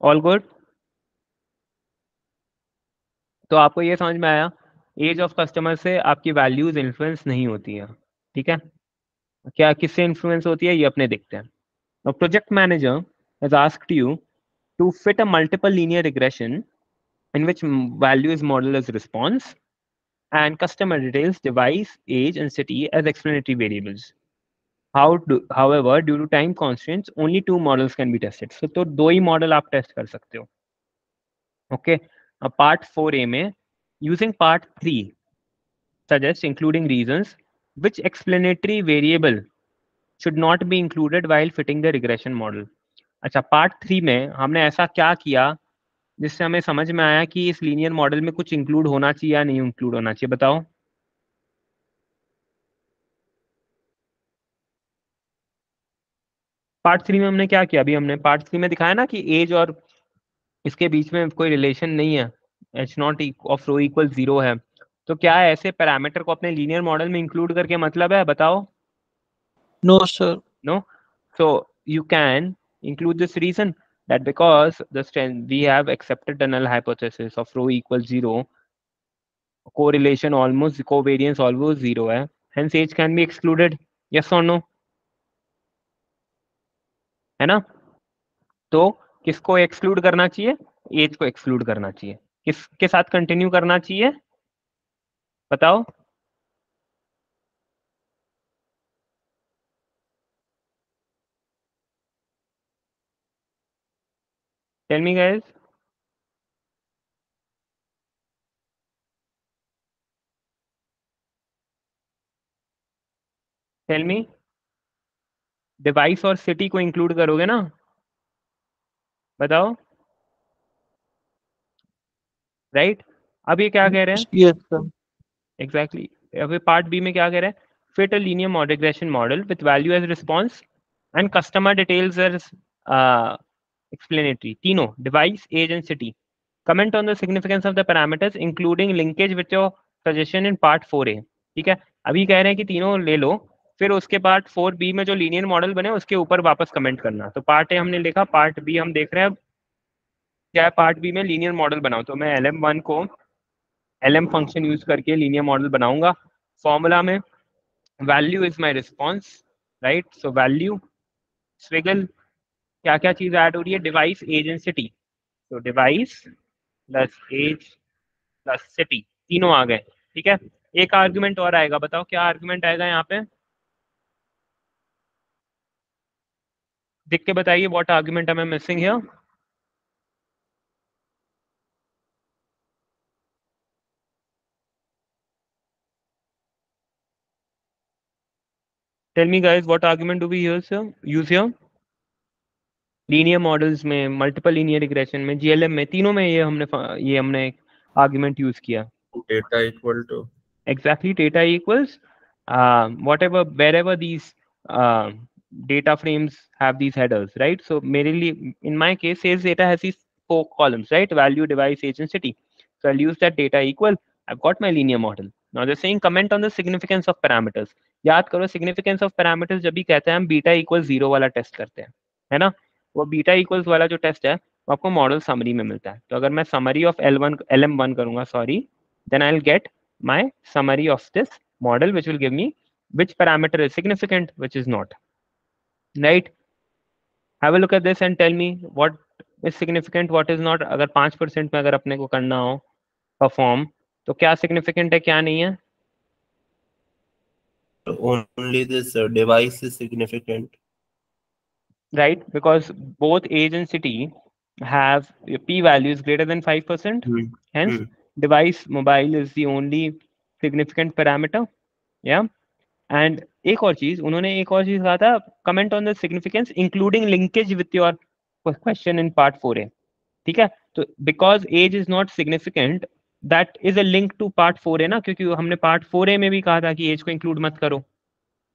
all good तो आपको ये समझ में आया as of customer से आपकी values influence नहीं होती है ठीक है क्या किससे इन्फ्लुएंस होती है ये अपने देखते हैं project manager has asked you to fit a multiple linear regression in which m- value is modeled as response and customer details, device, age, and city as explanatory variables. How do, however, due to time constraints, only two models can be tested. So, तो दो ही model आप test कर सकते हो okay अब part four ए में using part three suggest including reasons which explanatory variable should not be included while fitting the regression model अच्छा part three में हमने ऐसा क्या किया जिससे हमें समझ में आया कि इस लीनियर मॉडल में कुछ इंक्लूड होना चाहिए या नहीं इंक्लूड होना चाहिए बताओ। पार्ट थ्री में हमने क्या किया? अभी हमने पार्ट थ्री में दिखाया ना कि एज और इसके बीच में कोई रिलेशन नहीं है H not of rho equal zero है। तो क्या ऐसे पैरामीटर को अपने लीनियर मॉडल में इंक्लूड करके मतलब है बताओ। No sir no so you can include this reason that because the strength we have accepted the null hypothesis of rho equals zero correlation almost covariance almost zero है hence age can be excluded yes or no है ना तो किसको exclude करना चाहिए as को exclude करना चाहिए किसके साथ कंटिन्यू करना चाहिए बताओ Tell me, guys. Tell me. Device और सिटी को इंक्लूड करोगे ना बताओ राइट right? अब ये क्या कह रहे हैं Yes, sir. Exactly exactly. अभी पार्ट बी में क्या कह रहे हैं fit a linear regression model with value as response and customer details as explanatory. तीनों device, age, and city. Comment on the significance of the parameters, including linkage with your suggestion in part 4a ठीक है? अभी कह रहे हैं कि तीनों ले लो, फिर उसके बाद 4b में जो लीनियर मॉडल बने, उसके ऊपर वापस कमेंट करना। तो पार्ट ए हमने लिखा पार्ट बी हम देख रहे हैं अब, क्या है? पार्ट बी में लीनियर मॉडल बनाओ। तो मैं एल एम वन को एल एम फ़ंक्शन यूज़ करके लीनियर मॉडल बनाऊँगा। फॉर्मूला में value is my response right so value squiggle क्या क्या चीज़ ऐड हो रही है? डिवाइस एज एंड सिटी तो device plus age plus city तीनों आ गए, ठीक है? एक आर्गुमेंट और आएगा, बताओ क्या आर्गुमेंट आएगा यहाँ पे? देख के बताइए what argument am I missing here tell me guys, what argument do we use here? Use here? Linear models में मल्टीपल लीनियर रिग्रेशन में जीएलएम में तीनों में ये हमने ये हमने एक आर्गुमेंट यूज़ किया। Data equal to exactly data equals whatever wherever these data frames have these headers right so मेरे लिए in my case sales data has these four columns right value device age and city so I use that data equal I have got my linear model now they saying comment on the significance of parameters याद करो significance of parameters जब भी कहते हैं हम beta equal zero वाला test करते हैं है ना? वो बीटा इक्वल्स वाला जो टेस्ट है, वो आपको मॉडल समरी में मिलता है। तो अगर मैं summary of L one L M one करूँगा sorry then I will get my summary of this model which will give me which parameter is significant which is not right have look at this and tell me what is significant what is not अगर पाँच percent में अगर अपने को करना हो perform तो क्या सिग्निफिकेंट है, क्या नहीं है? Only this uh, device is significant. Right? Because both age and city have p values greater than 5% Hmm. hence Hmm. device mobile is the only significant parameter. Yeah. And एक और चीज़ उन्होंने एक और चीज़ कहा था comment on the significance including linkage with your question in part four A ठीक है तो because age is not significant that is a link to part four A ना क्योंकि हमने पार्ट फोर ए में भी कहा था कि एज को इंक्लूड मत करो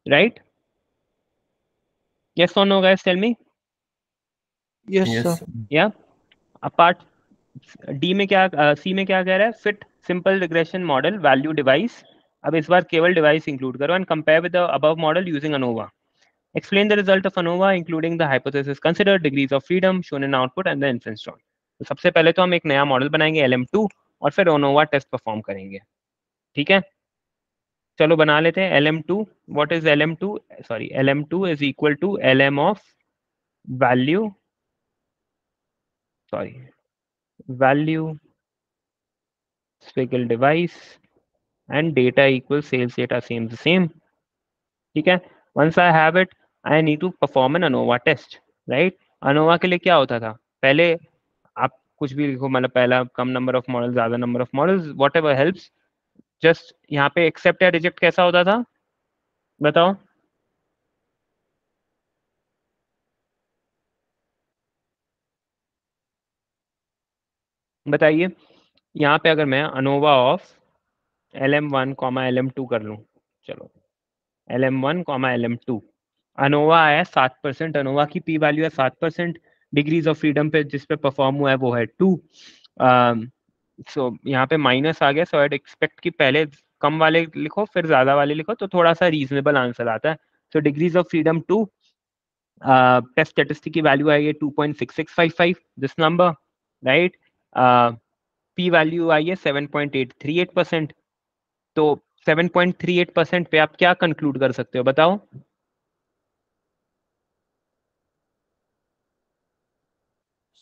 right yes or no guys tell me Yes, yes sir. या अपार्ट डी में क्या सी में क्या कह रहा है fit simple regression model value device अब इस बार केवल डिवाइस इंक्लूड करो and compare with the above model using ANOVA explain the result of ANOVA including the hypothesis considered degrees of freedom shown in output and the inference drawn तो सबसे पहले तो हम एक नया मॉडल बनाएँगे LM2 और फिर ओनोवा टेस्ट परफॉर्म करेंगे ठीक है चलो बना लेते हैं L M two what is L M two sorry L M two is equal to L M of value sorry value squiggle device and data equal sales data same same. ठीक है? Once I have it, I need to perform an ANOVA test, right? ANOVA के लिए क्या होता था? पहले आप कुछ भी लिखो मतलब पहला कम नंबर ऑफ़ मॉडल ज़्यादा number of models whatever helps just यहाँ पे एक्सेप्ट या रिजेक्ट कैसा होता था? बताओ। बताइए। यहाँ पे अगर मैं ANOVA of L M one comma L M two कर लूँ। चलो। L M one comma L M two ANOVA आया सात परसेंट अनोवा की पी वैल्यू है सात परसेंट। डिग्रीज ऑफ़ फ्रीडम पे जिस पे परफॉर्म हुआ है वो है टू सो यहाँ पे माइनस आ गया सो आई एक्सपेक्ट कि पहले कम वाले लिखो फिर ज़्यादा वाले लिखो तो थोड़ा सा रीजनेबल आंसर आता है। So degrees of freedom to test statistic की वैल्यू आई है two point six six five five this number right p value आई है seven point eight three eight percent तो 7.38 परसेंट पे आप क्या कंक्लूड कर सकते हो बताओ?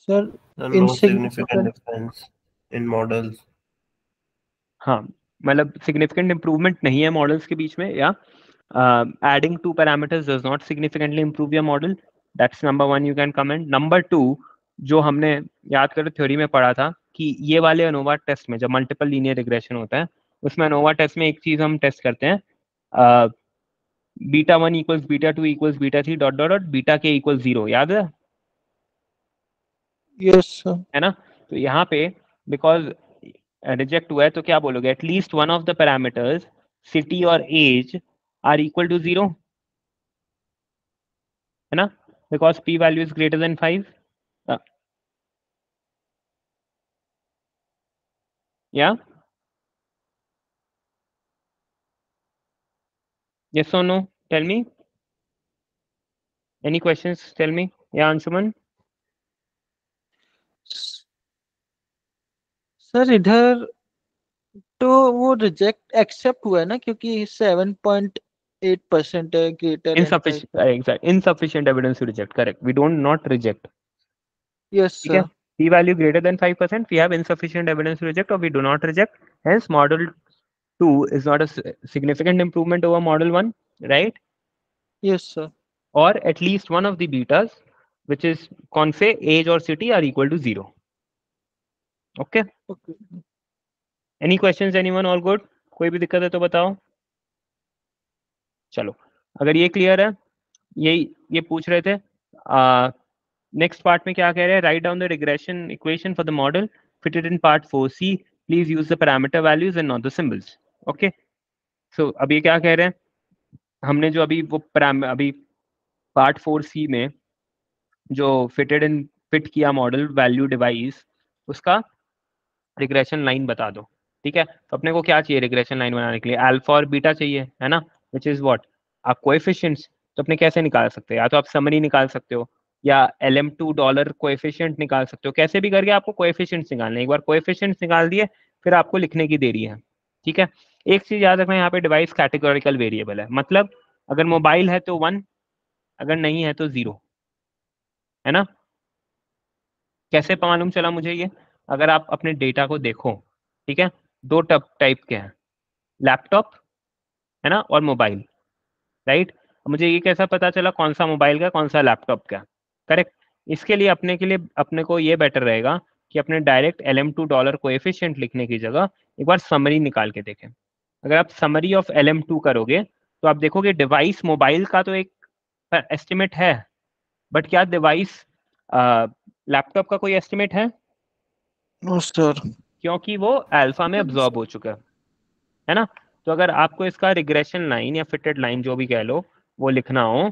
Sir In models. हाँ मतलब सिग्निफिकेंट इम्प्रूवमेंट नहीं है मॉडल्स के बीच में या adding to parameters does not significantly improve your model that's number one you can comment number two जो हमने याद करो थ्योरी में पढ़ा था कि ये वाले अनोवा टेस्ट में जब मल्टीपल लीनियर रिग्रेशन होता है उसमें अनोवा टेस्ट में एक चीज़ हम टेस्ट करते हैं beta one equals beta two equals beta three dot dot dot beta के इक्वल ज़ीरो याद है? यस सर है ना? तो यहाँ पे बिकॉज़ रिजेक्ट हुआ है तो क्या बोलोगे? At least one of the parameters city और age are equal to zero है ना? Because p value is greater than five या yes or no? Tell me. Any tell me. Yeah, anshuman? Sir इधर तो वो रिजेक्ट एक्सेप्ट हुआ है ना क्योंकि 7.8 परसेंट है greater insufficient insufficient evidence to reject correct we don't not reject yes sir p value greater than 5 percent we have insufficient evidence to reject और we do not reject hence model 2 is not a significant improvement over model 1 right yes sir और at least one of the betas which is कॉन्फे age और city are equal to zero okay okay? Any questions anyone all good कोई भी दिक्कत है तो बताओ। चलो, अगर ये क्लियर है यही ये पूछ रहे थे नेक्स्ट पार्ट में क्या कह रहे हैं? Write down the regression equation for the model fitted in part four c please use the parameter values and not the symbols okay so अब ये क्या कह रहे हैं? हमने जो अभी वो अभी पार्ट फोर सी में जो फिटेड इन फिट किया मॉडल वैल्यू डिवाइस उसका रिग्रेशन लाइन बता दो, ठीक है? तो अपने को क्या चाहिए रिग्रेशन लाइन बनाने के लिए? अल्फ़ा और बीटा चाहिए, है ना? विच इज़ व्हाट आप कोएफिशिएंट्स तो अपने कैसे निकाल सकते हैं? या तो आप समरी निकाल सकते हो, या L M two dollar coefficient निकाल सकते हो। कैसे भी करके आपको कोएफिशिएंट्स निकालने एक बार कोएफिशिएंट्स निकाल दिए, फिर आपको लिखने की देरी है, ठीक है? एक चीज़ याद रखना, यहाँ पे डिवाइस कैटेगोरिकल वेरिएबल है। मतलब अगर मोबाइल है तो वन अगर नहीं है तो ज़ीरो है ना? कैसे मालूम चला मुझे ये? अगर आप अपने डेटा को देखो, ठीक है? दो टप टाइप के हैं। लैपटॉप है ना? और मोबाइल राइट मुझे ये कैसा पता चला कौन सा मोबाइल का, कौन सा लैपटॉप का? करेक्ट इसके लिए अपने के लिए, अपने को ये बेटर रहेगा कि अपने direct L M two dollar को कोएफिशिएंट लिखने की जगह एक बार समरी निकाल के देखें। अगर आप summary of L M two करोगे तो आप देखोगे डिवाइस मोबाइल का तो एक एस्टिमेट है बट क्या डिवाइस लैपटॉप का कोई एस्टिमेट है? सर क्योंकि वो अल्फ़ा में अब्जॉर्ब हो चुका है। ना? तो अगर आपको इसका रिग्रेशन लाइन या फिटेड लाइन जो भी कह लो वो लिखना हो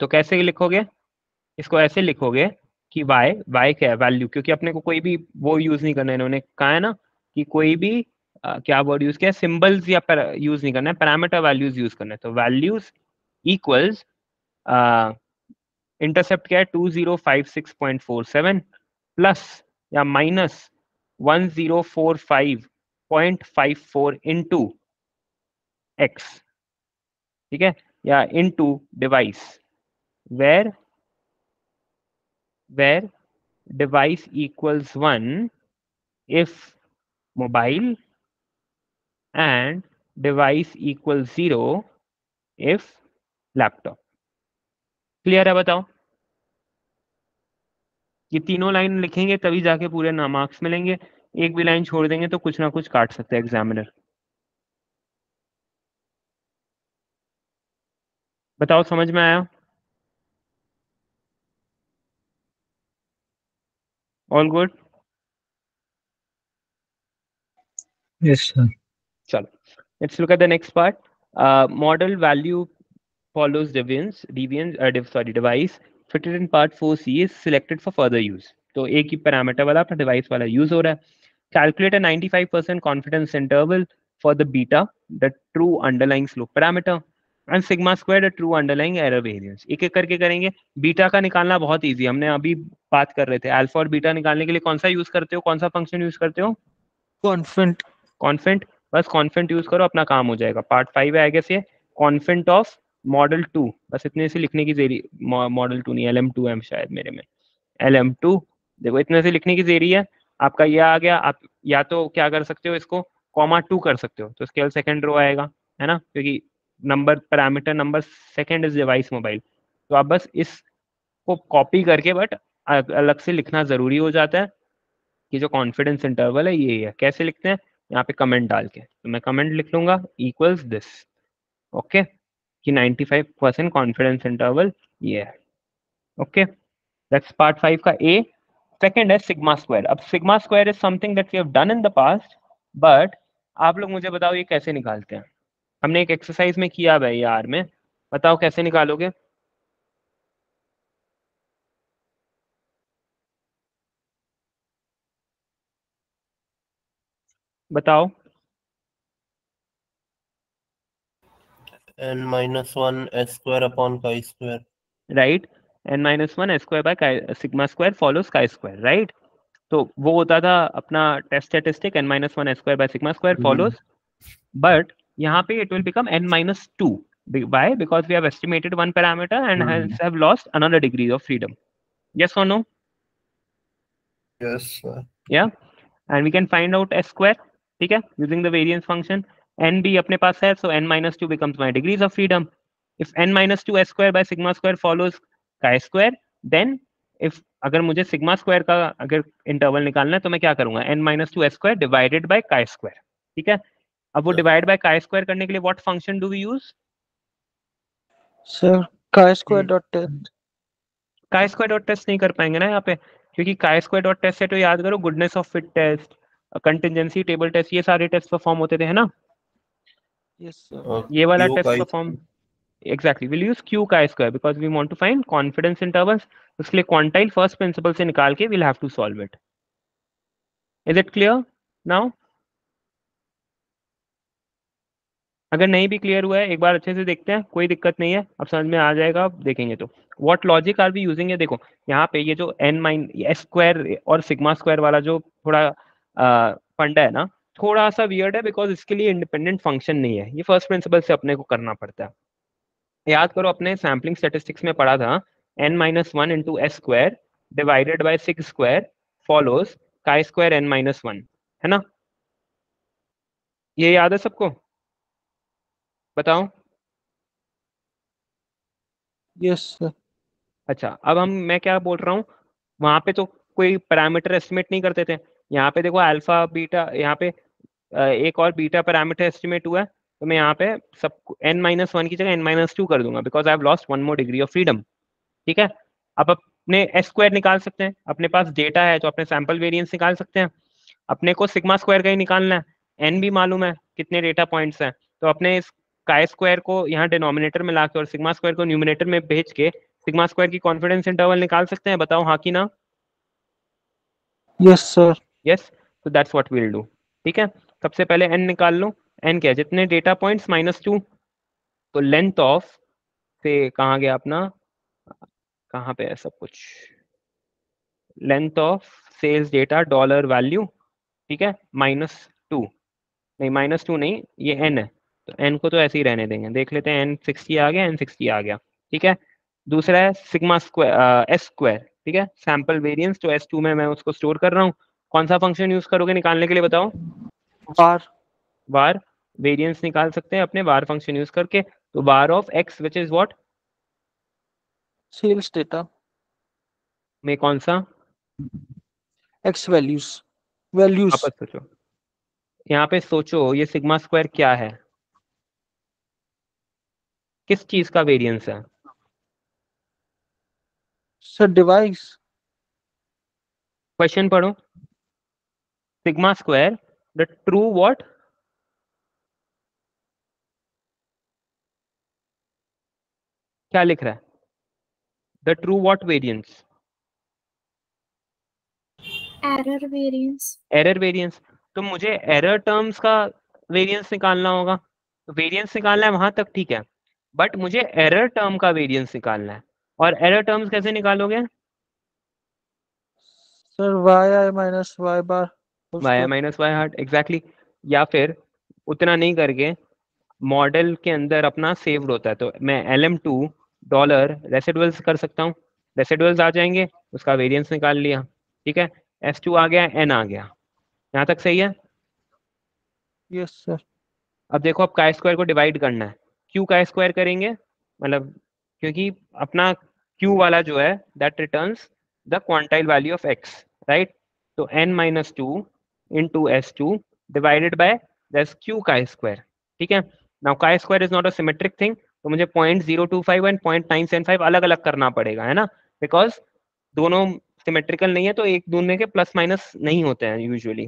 तो कैसे लिखोगे? इसको ऐसे लिखोगे कि y y क्या है? वैल्यू क्योंकि अपने को कोई भी वो यूज़ नहीं करना है इन्होंने। कहा है ना कि कोई भी अ, क्या वर्ड यूज़ किया सिंबल्स या यूज़ नहीं करना है। पैरामीटर वैल्यूज़ यूज़ करना है। तो वैल्यूज़ इक्वल्स इंटरसेप्ट क्या है? Two zero five six point four seven plus या माइनस इन टू एक्स ठीक है? या in two device where where device equals one if mobile and device equal zero if laptop clear है बताओ? ये तीनों लाइन लिखेंगे तभी जाके पूरे मार्क्स मिलेंगे। एक भी लाइन छोड़ देंगे तो कुछ ना कुछ काट सकते हैं एग्जामिनर बताओ समझ में आया? ऑल गुड यस चलो it's look at the next part model value follows deviance deviance uh, div, fitted in part 4c is selected for further use. तो एक ही पैरामीटर वाला अपना डिवाइस वाला यूज़ हो रहा है। Calculate a 95% confidence interval for the beta the true underlying slope parameter and sigma square the true underlying error एक एक करके करेंगे। बीटा का निकालना बहुत इजी हमने अभी बात कर रहे थे। अल्फ़ा और बीटा निकालने के लिए कौन सा यूज़ करते हो? कौन सा फ़ंक्शन यूज़ करते हो? कॉन्फिडेंट कॉन्फेंट बस कॉन्फेंट यूज़ करो अपना काम हो जाएगा। पार्ट फाइव है आई गेस ये। कॉन्फेंट ऑफ़ मॉडल टू, बस इतने से लिखने की जेरी मॉडल टू नहीं एल एम टू एम शायद मेरे में। एल एम टू, देखो इतने से लिखने की जेरी है, आपका ये आ गया, आप या तो क्या कर सकते हो इसको, कॉमा टू कर सकते हो तो स्केल सेकंड रो आएगा, है ना? क्योंकि number, parameter number second is device mobile. तो आप बस इसको कॉपी करके, बट अलग से लिखना ज़रूरी हो जाता है, कि जो कॉन्फिडेंस इंटरवल है, ये है। कैसे लिखते हैं? यहाँ पे कमेंट डाल के। तो मैं कमेंट लिख लूँगा इक्वल्स दिस ओके? कि 95 परसेंट कॉन्फिडेंस इंटरवल ये है। ओके दैट्स पार्ट फाइव का ए सेकेंड है सिग्मा स्क्वायर अब sigma square is something that we have done in the past but आप लोग मुझे बताओ ये कैसे निकालते हैं? हमने एक एक्सरसाइज में किया है यार में। बताओ कैसे निकालोगे? बताओ। N minus 1 s square upon chi square. Right n minus one square by sigma square follows chi square right तो वो होता था अपना test statistic n minus one square by sigma square follows but यहाँ पे it will become n minus two why because we have estimated one parameter and Mhm. hence have lost another degree of freedom yes or no Yes, sir. yeah and we can find out s square ठीक है using the variance function n भी अपने पास है so n minus two becomes my degrees of freedom if n minus two s square by sigma square follows chi square then if अगर मुझे sigma square का अगर इंटरवल निकालना है तो मैं क्या करूँगा? N minus two s square divided by chi square ठीक है? अब वो डिवाइड बाई का स्क्वायर करने के लिए what function do we use sir chi square dot test chi square dot test नहीं कर पाएँगे ना यहाँ पे क्योंकि का स्क्वायर डॉट टेस्ट है तो याद करो goodness of fit test contingency table test ये सारे टेस्ट परफॉर्म होते थे है ना? Yes Uh, ये वाला test perform exactly will use q chi square because we want to find confidence intervals उसके लिए क्वांटाइल फ़र्स्ट प्रिंसिपल से निकाल के will have to solve it is it clear now अगर नहीं भी क्लियर हुआ है एक बार अच्छे से देखते हैं कोई दिक्कत नहीं है अब समझ में आ जाएगा आप देखेंगे तो। What logic are we using है देखो यहाँ पे ये जो एन माइन एस स्क्वायर और सिग्मा स्क्वायर वाला जो थोड़ा फंडा है ना थोड़ा सा वियर्ड है बिकॉज़ इसके लिए इंडिपेंडेंट फ़ंक्शन नहीं है। ये फ़र्स्ट प्रिंसिपल से अपने को करना पड़ता है। याद करो अपने सैम्पलिंग स्टेटिस्टिक्स में पढ़ा था n minus one into s square divided by sigma square follows chi square n minus one है ना? ये याद है सबको? बताओ। Yes yes sir. अच्छा अब हम मैं क्या बोल रहा हूँ? वहाँ पे तो कोई पैरामीटर एस्टिमेट नहीं करते थे। यहाँ पे देखो अल्फ़ा बीटा यहाँ पे एक और बीटा पैरामीटर एस्टिमेट हुआ है तो मैं यहाँ पे सब एन माइनस वन की जगह एन माइनस टू कर दूँगा because I have lost one more degree of freedom ठीक है? अब अपने एस स्क्वायर निकाल सकते हैं। अपने पास डेटा है तो अपने सैंपल वेरियंस निकाल सकते हैं। अपने को सिग्मा स्क्वायर का ही निकालना है। एन भी मालूम है कितने डेटा पॉइंट्स हैं। तो अपने इस काय स्क्वायर को यहाँ डिनोमिनेटर में लाके और सिग्मा स्क्वायर को न्यूमिनेटर में भेज के सिग्मा स्क्वायर की कॉन्फिडेंस इंटरवल निकाल सकते हैं। बताओ हाँ कि ना? यस सर यस तो दैट्स व्हाट वील डू ठीक है? सबसे पहले एन निकाल लो। एन क्या जितने डेटा पॉइंट्स माइनस टू तो लेंथ ऑफ़ से कहाँ गया अपना? कहाँ पे है सब कुछ? Length of sales data dollar value ठीक है? माइनस टू नहीं माइनस टू नहीं, ये एन है। तो एन को तो ऐसे ही रहने देंगे। देख लेते हैं एन सिक्सटी आ गया एन सिक्सटी आ गया, ठीक है? दूसरा है सिग्मा स्क्वायर एस स्क्वायर ठीक है? सैंपल वेरिएंस तो एस टू में मैं उसको स्टोर कर रहा हूँ। कौन सा फ़ंक्शन यूज़ करोगे, निकालने के लिए बताओ। बार बार वेरिएंस निकाल सकते हैं अपने बार फ़ंक्शन यूज़ करके। तो bar of x which is what sales data में कौन सा? एक्स वैल्यूज़ वैल्यूज़ सोचो। यहाँ पे सोचो ये सिग्मा स्क्वायर क्या है? किस चीज़ का वेरिएंस है? सर डिवाइस क्वेश्चन पढ़ो। Sigma square the true what क्या लिख रहा है? The true what variance error variance. Error variance तो मुझे एरर टर्म्स का वेरियंस निकालना होगा। तो वेरिएंस निकालना है वहाँ तक ठीक है। बट मुझे एरर टर्म का वेरियंस निकालना है। और एरर टर्म्स कैसे निकालोगे? Sir y i minus y bar y minus y hat exactly या फिर उतना नहीं करके मॉडल के अंदर अपना सेव्ड होता है। तो मैं L M two dollar residuals कर सकता हूँ। रेसिडुअल्स आ जाएँगे उसका वेरिएंस निकाल लिया। ठीक है? एस टू आ गया एन आ गया। यहाँ तक सही है? यस yes, सर अब देखो अब का स्क्वायर को डिवाइड करना है। क्यू का स्क्वायर करेंगे मतलब क्योंकि अपना क्यू वाला जो है that returns the quantile value of x right तो n minus two in two s two divided by दस क्यू का स्क्वायर ठीक है? Now chi square is not a symmetric thing तो मुझे point zero two five and point nine seven five अलग अलग करना पड़ेगा, है ना? बिकॉज़ दोनों सिमेट्रिकल नहीं है तो एक दूसरे के प्लस माइनस नहीं होते हैं यूजुअली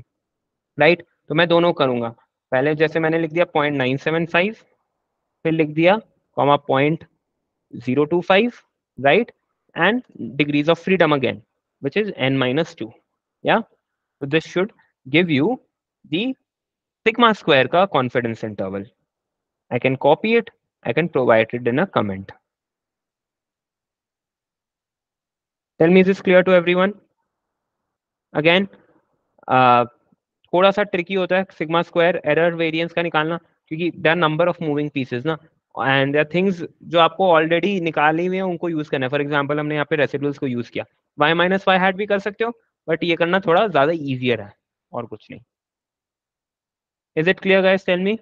राइट right? तो मैं दोनों करूँगा। पहले जैसे मैंने लिख दिया पॉइंट नाइन सेवन फाइव फिर लिख दिया comma point zero two five right and degrees of freedom again which is n minus two या this should give you the sigma square chi confidence interval. I can copy it. I can provide it in a comment. Tell me, is this clear to everyone? Again, uh, थोड़ा सा tricky होता है sigma square error variance का निकालना क्योंकि there number of moving pieces ना and there things जो आपको ऑलरेडी निकाली हुई है उनको यूज़ करना है फॉर एग्ज़ाम्पल हमने यहाँ पे रेसिडुअल्स को यूज़ किया वाई माइनस वाई हैट भी कर सकते हो बट ये करना थोड़ा ज़्यादा ईजियर है और कुछ नहीं is it clear guys tell me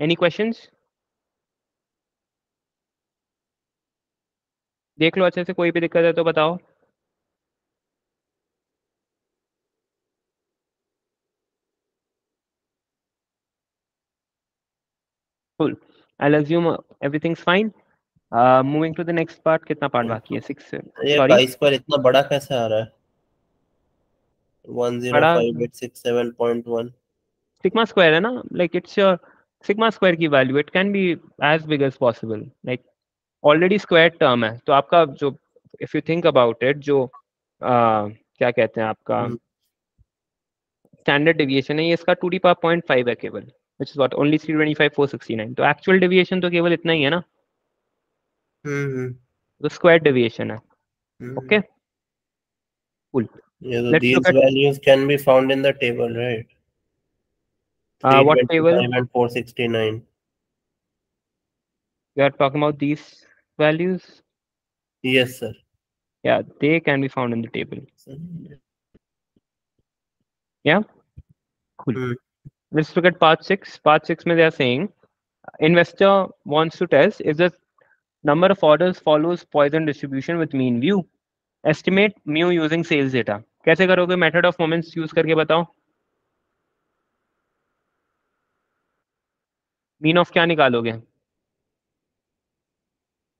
any questions देख लो अच्छे से कोई भी दिक्कत है तो बताओ cool. I'll assume everything's fine. Fine moving to the next part कितना पार्ट बाकी है? Six Sorry. इस पर इतना बड़ा कैसे आ रहा है? वन ज़ीरो बड़ा- five eight six seven point one sigma square है ना like it's your sigma square की value it can be as big as possible like already square term है तो आपका जो if you think about it जो uh, क्या कहते हैं आपका हम्म। standard deviation है ये इसका 2 d power 0.5 है केवल which is what only 325 469 तो actual deviation तो केवल इतना ही है ना हम्म तो square deviation है हम्म okay cool Yeah, so Let's these look at- values can be found in the table, right? uh, what table 325 And 469. you are talking about these values Yes, sir. yeah they can be found in the table Yeah? Cool. Hmm. Let's look at part six. Part six, में they are saying investor wants to test if the number of orders follows Poisson distribution with mean view. Estimate mu using sales data. कैसे करोगे method of moments use करके बताओ? Mean of क्या निकालोगे?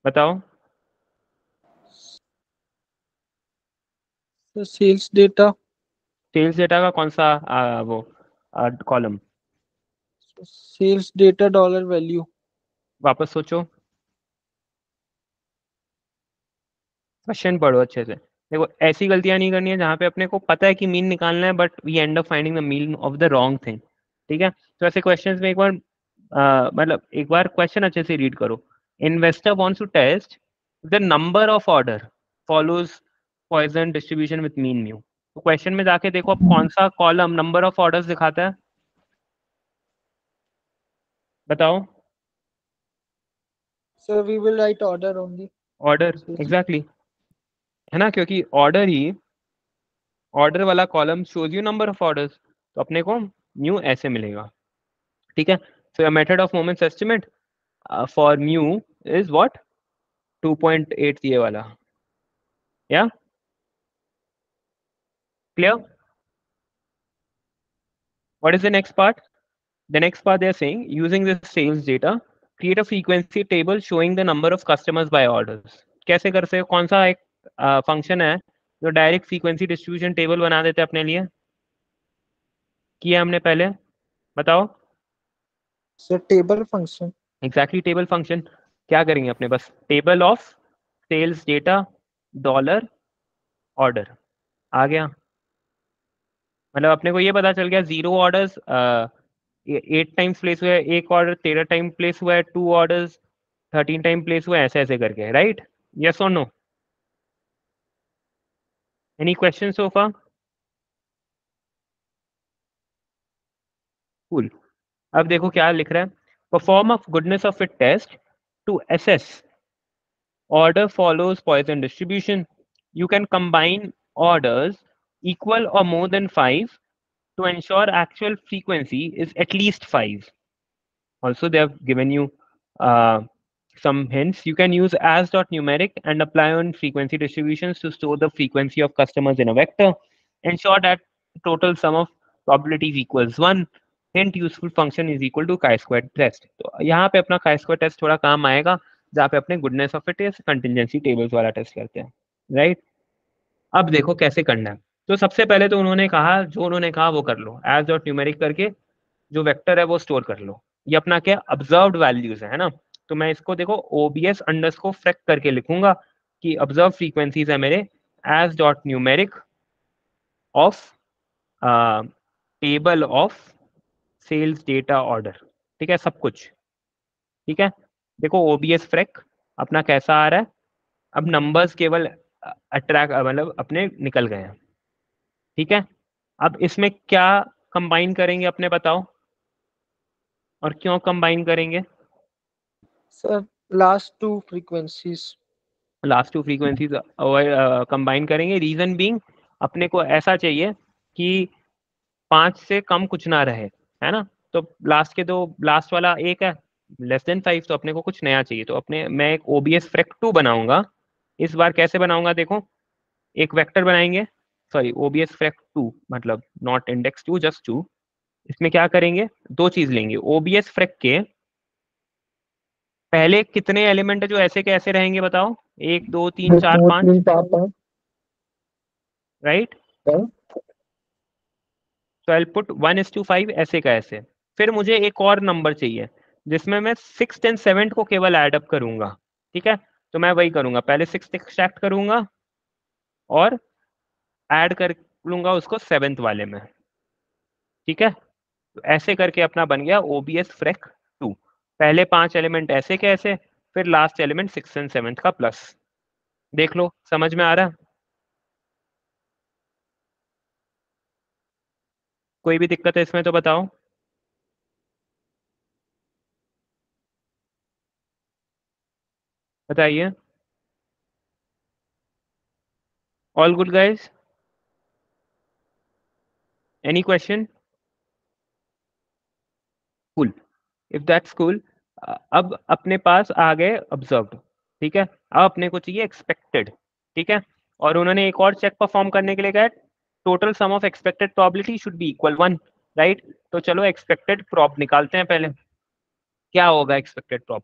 बताओ। Sales data sales data का कौन सा आ, वो column sales data dollar value वापस सोचो। क्वेश्चन पढ़ो अच्छे से। देखो ऐसी गलतियाँ नहीं करनी है जहाँ पे अपने को पता है कि मीन निकालना है but we end up finding the mean of the wrong thing ठीक है? तो ऐसे क्वेश्चंस में एक बार मतलब एक बार क्वेश्चन अच्छे से रीड करो। Investor wants to test the number of order follows Poisson distribution with mean mu तो क्वेश्चन में जाके देखो अब कौन सा कॉलम नंबर ऑफ़ ऑर्डर्स दिखाता है। बताओ। Sir we will write order only order exactly है ना? क्योंकि ऑर्डर ही ऑर्डर वाला column shows you number of order तो अपने को न्यू ऐसे मिलेगा। ठीक है? So method of moments estimate for mu is what what 2.8 ये वाला। या clear what is the next part the next part they are using this sales data create a frequency table showing the number of customers by order कैसे कर सकते हो? कौन सा एक फ़ंक्शन है जो डायरेक्ट फ्रीक्वेंसी डिस्ट्रीब्यूशन टेबल बना देते हैं अपने लिए। किया हमने पहले बताओ। Sir table function exactly table function क्या करेंगे अपने बस। Table of sales data dollar order आ गया। मतलब अपने को ये पता चल गया zero orders eight times place हुआ है एक ऑर्डर तेरह टाइम प्लेस हुआ है two orders thirteen time place हुआ है ऐसे ऐसे करके राइट यस और no any question so far cool अब देखो क्या लिख रहा है perform of goodness of it test to assess order follows Poisson distribution. You can combine orders equal or more than 5 to ensure actual frequency is at least 5. Also, they have given you uh, some hints. You can use as dot numeric and apply on frequency distributions to store the frequency of customers in a vector. Ensure that total sum of probabilities equals 1. Hint useful function is equal to chi-square test. तो यहाँ पे अपना chi-square test थोड़ा काम आएगा जहाँ पे अपने goodness of fit contingency tables वाला टेस्ट करते हैं राइट अब देखो कैसे करना है तो सबसे पहले तो उन्होंने कहा जो उन्होंने कहा वो कर लो एज डॉट न्यूमेरिक करके जो वेक्टर है वो स्टोर कर लो ये अपना क्या ऑब्जर्व्ड वैल्यूज़ है ना तो मैं इसको देखो ओबीएस अंडर्स को फ्रेक करके लिखूँगा कि ऑब्ज़र्व फ्रीक्वेंसीज है मेरे as dot numeric of table of sales data order ठीक है, सब कुछ। ठीक है? देखो ओबीएस फ्रेक अपना कैसा आ रहा है? अब नंबर्स केवल अट्रैक्ट मतलब अपने निकल गए हैं। ठीक है? अब इसमें क्या कंबाइन करेंगे, अपने बताओ? और क्यों कंबाइन करेंगे? Sir last two frequencies last two frequencies combine करेंगे। रीजन बीइंग अपने को ऐसा चाहिए कि पाँच से कम कुछ ना रहे, है ना? तो लास्ट के दो लास्ट वाला एक है लेस देन फाइव तो अपने को कुछ नया चाहिए। तो अपने, मैं एक ओबीएस फ्रेक टू बनाऊँगा। इस बार कैसे बनाऊँगा, देखो? एक वेक्टर बनाएँगे। सॉरी ओबीएस फ्रेक टू मतलब not index two just two इसमें क्या करेंगे? दो चीज़ लेंगे। ओबीएस फ्रेक के पहले कितने एलिमेंट है जो ऐसे के ऐसे रहेंगे बताओ? एक दो तीन चार पाँच। राइट तो I put one is two five ऐसे का ऐसे। फिर मुझे एक और नंबर चाहिए जिसमें मैं सिक्स एंड सेवेंथ को केवल एडअप करूँगा। ठीक है? तो मैं वही करूँगा। पहले सिक्स एक्सट्रैक्ट करूँगा और ऐड कर लूँगा उसको सेवेंथ वाले में। ठीक है? तो ऐसे करके अपना बन गया ओबीएस फ्रेक पहले पाँच एलिमेंट ऐसे के ऐसे फिर last element six and seventh का प्लस देख लो समझ में आ रहा? है कोई भी दिक्कत है इसमें तो बताओ। बताइए। All good guys? Any question? Cool. If that's cool अब अपने पास आ गए ऑब्ज़र्व ठीक है? अब अपने को चाहिए एक्सपेक्टेड ठीक है? और उन्होंने एक और चेक परफॉर्म करने के लिए कहा total sum of expected probability should be equal one right तो चलो एक्सपेक्टेड प्रॉप निकालते हैं पहले। क्या होगा expected prop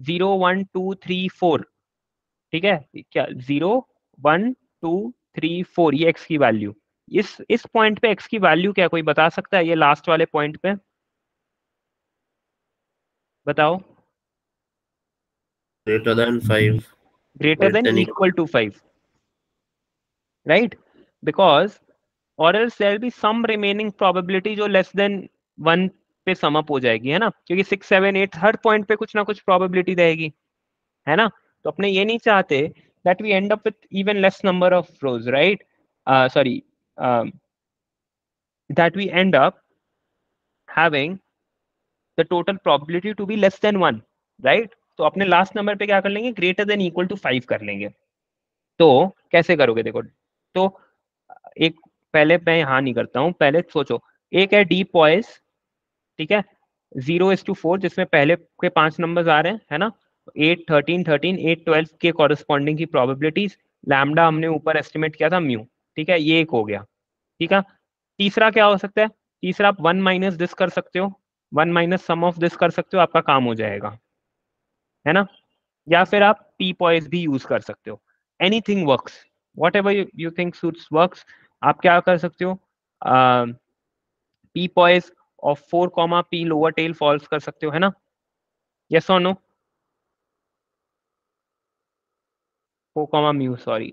zero one two three four ठीक है? क्या zero one two three four ये एक्स की वैल्यू इस इस पॉइंट पे एक्स की वैल्यू क्या कोई बता सकता है? ये लास्ट वाले पॉइंट पे? बताओ। Greater than five greater than equal to five right because और else there be some remaining probability जो लेस देन वन पे समअप हो जाएगी है ना? क्योंकि सिक्स सेवन एट हर पॉइंट पे कुछ ना कुछ प्रॉबेबिलिटी रहेगी है ना? तो अपने ये नहीं चाहते that we end up with even less number of rows right sorry that we end up having total probability to be less than one, right? तो अपने लास्ट नंबर पे क्या कर लेंगे? Greater than equal to five कर लेंगे। तो कैसे करोगे? देखो तो एक, पहले मैं यहाँ नहीं करता हूँ, पहले सोचो, एक है डी पॉइस ठीक है? ज़ीरो इज़ टू फोर जिसमें पहले के पाँच नंबर्स आ रहे हैं, है ना? Eight thirteen thirteen eight twelve के कॉरेस्पॉन्डिंग की प्रोबेबिलिटीज लैमडा हमने ऊपर एस्टिमेट किया था म्यू ठीक है? ये एक हो गया, ठीक है? तीसरा क्या हो सकता है? तीसरा आप वन माइनस दिस कर सकते हो one minus sum of this कर सकते हो, आपका काम हो जाएगा। है ना? या फिर आप पी पॉइस भी यूज़ कर सकते हो। Anything works whatever you think works आप क्या कर सकते हो? P pois of four comma p lower tail false कर सकते हो, है ना? यस और no four comma mu sorry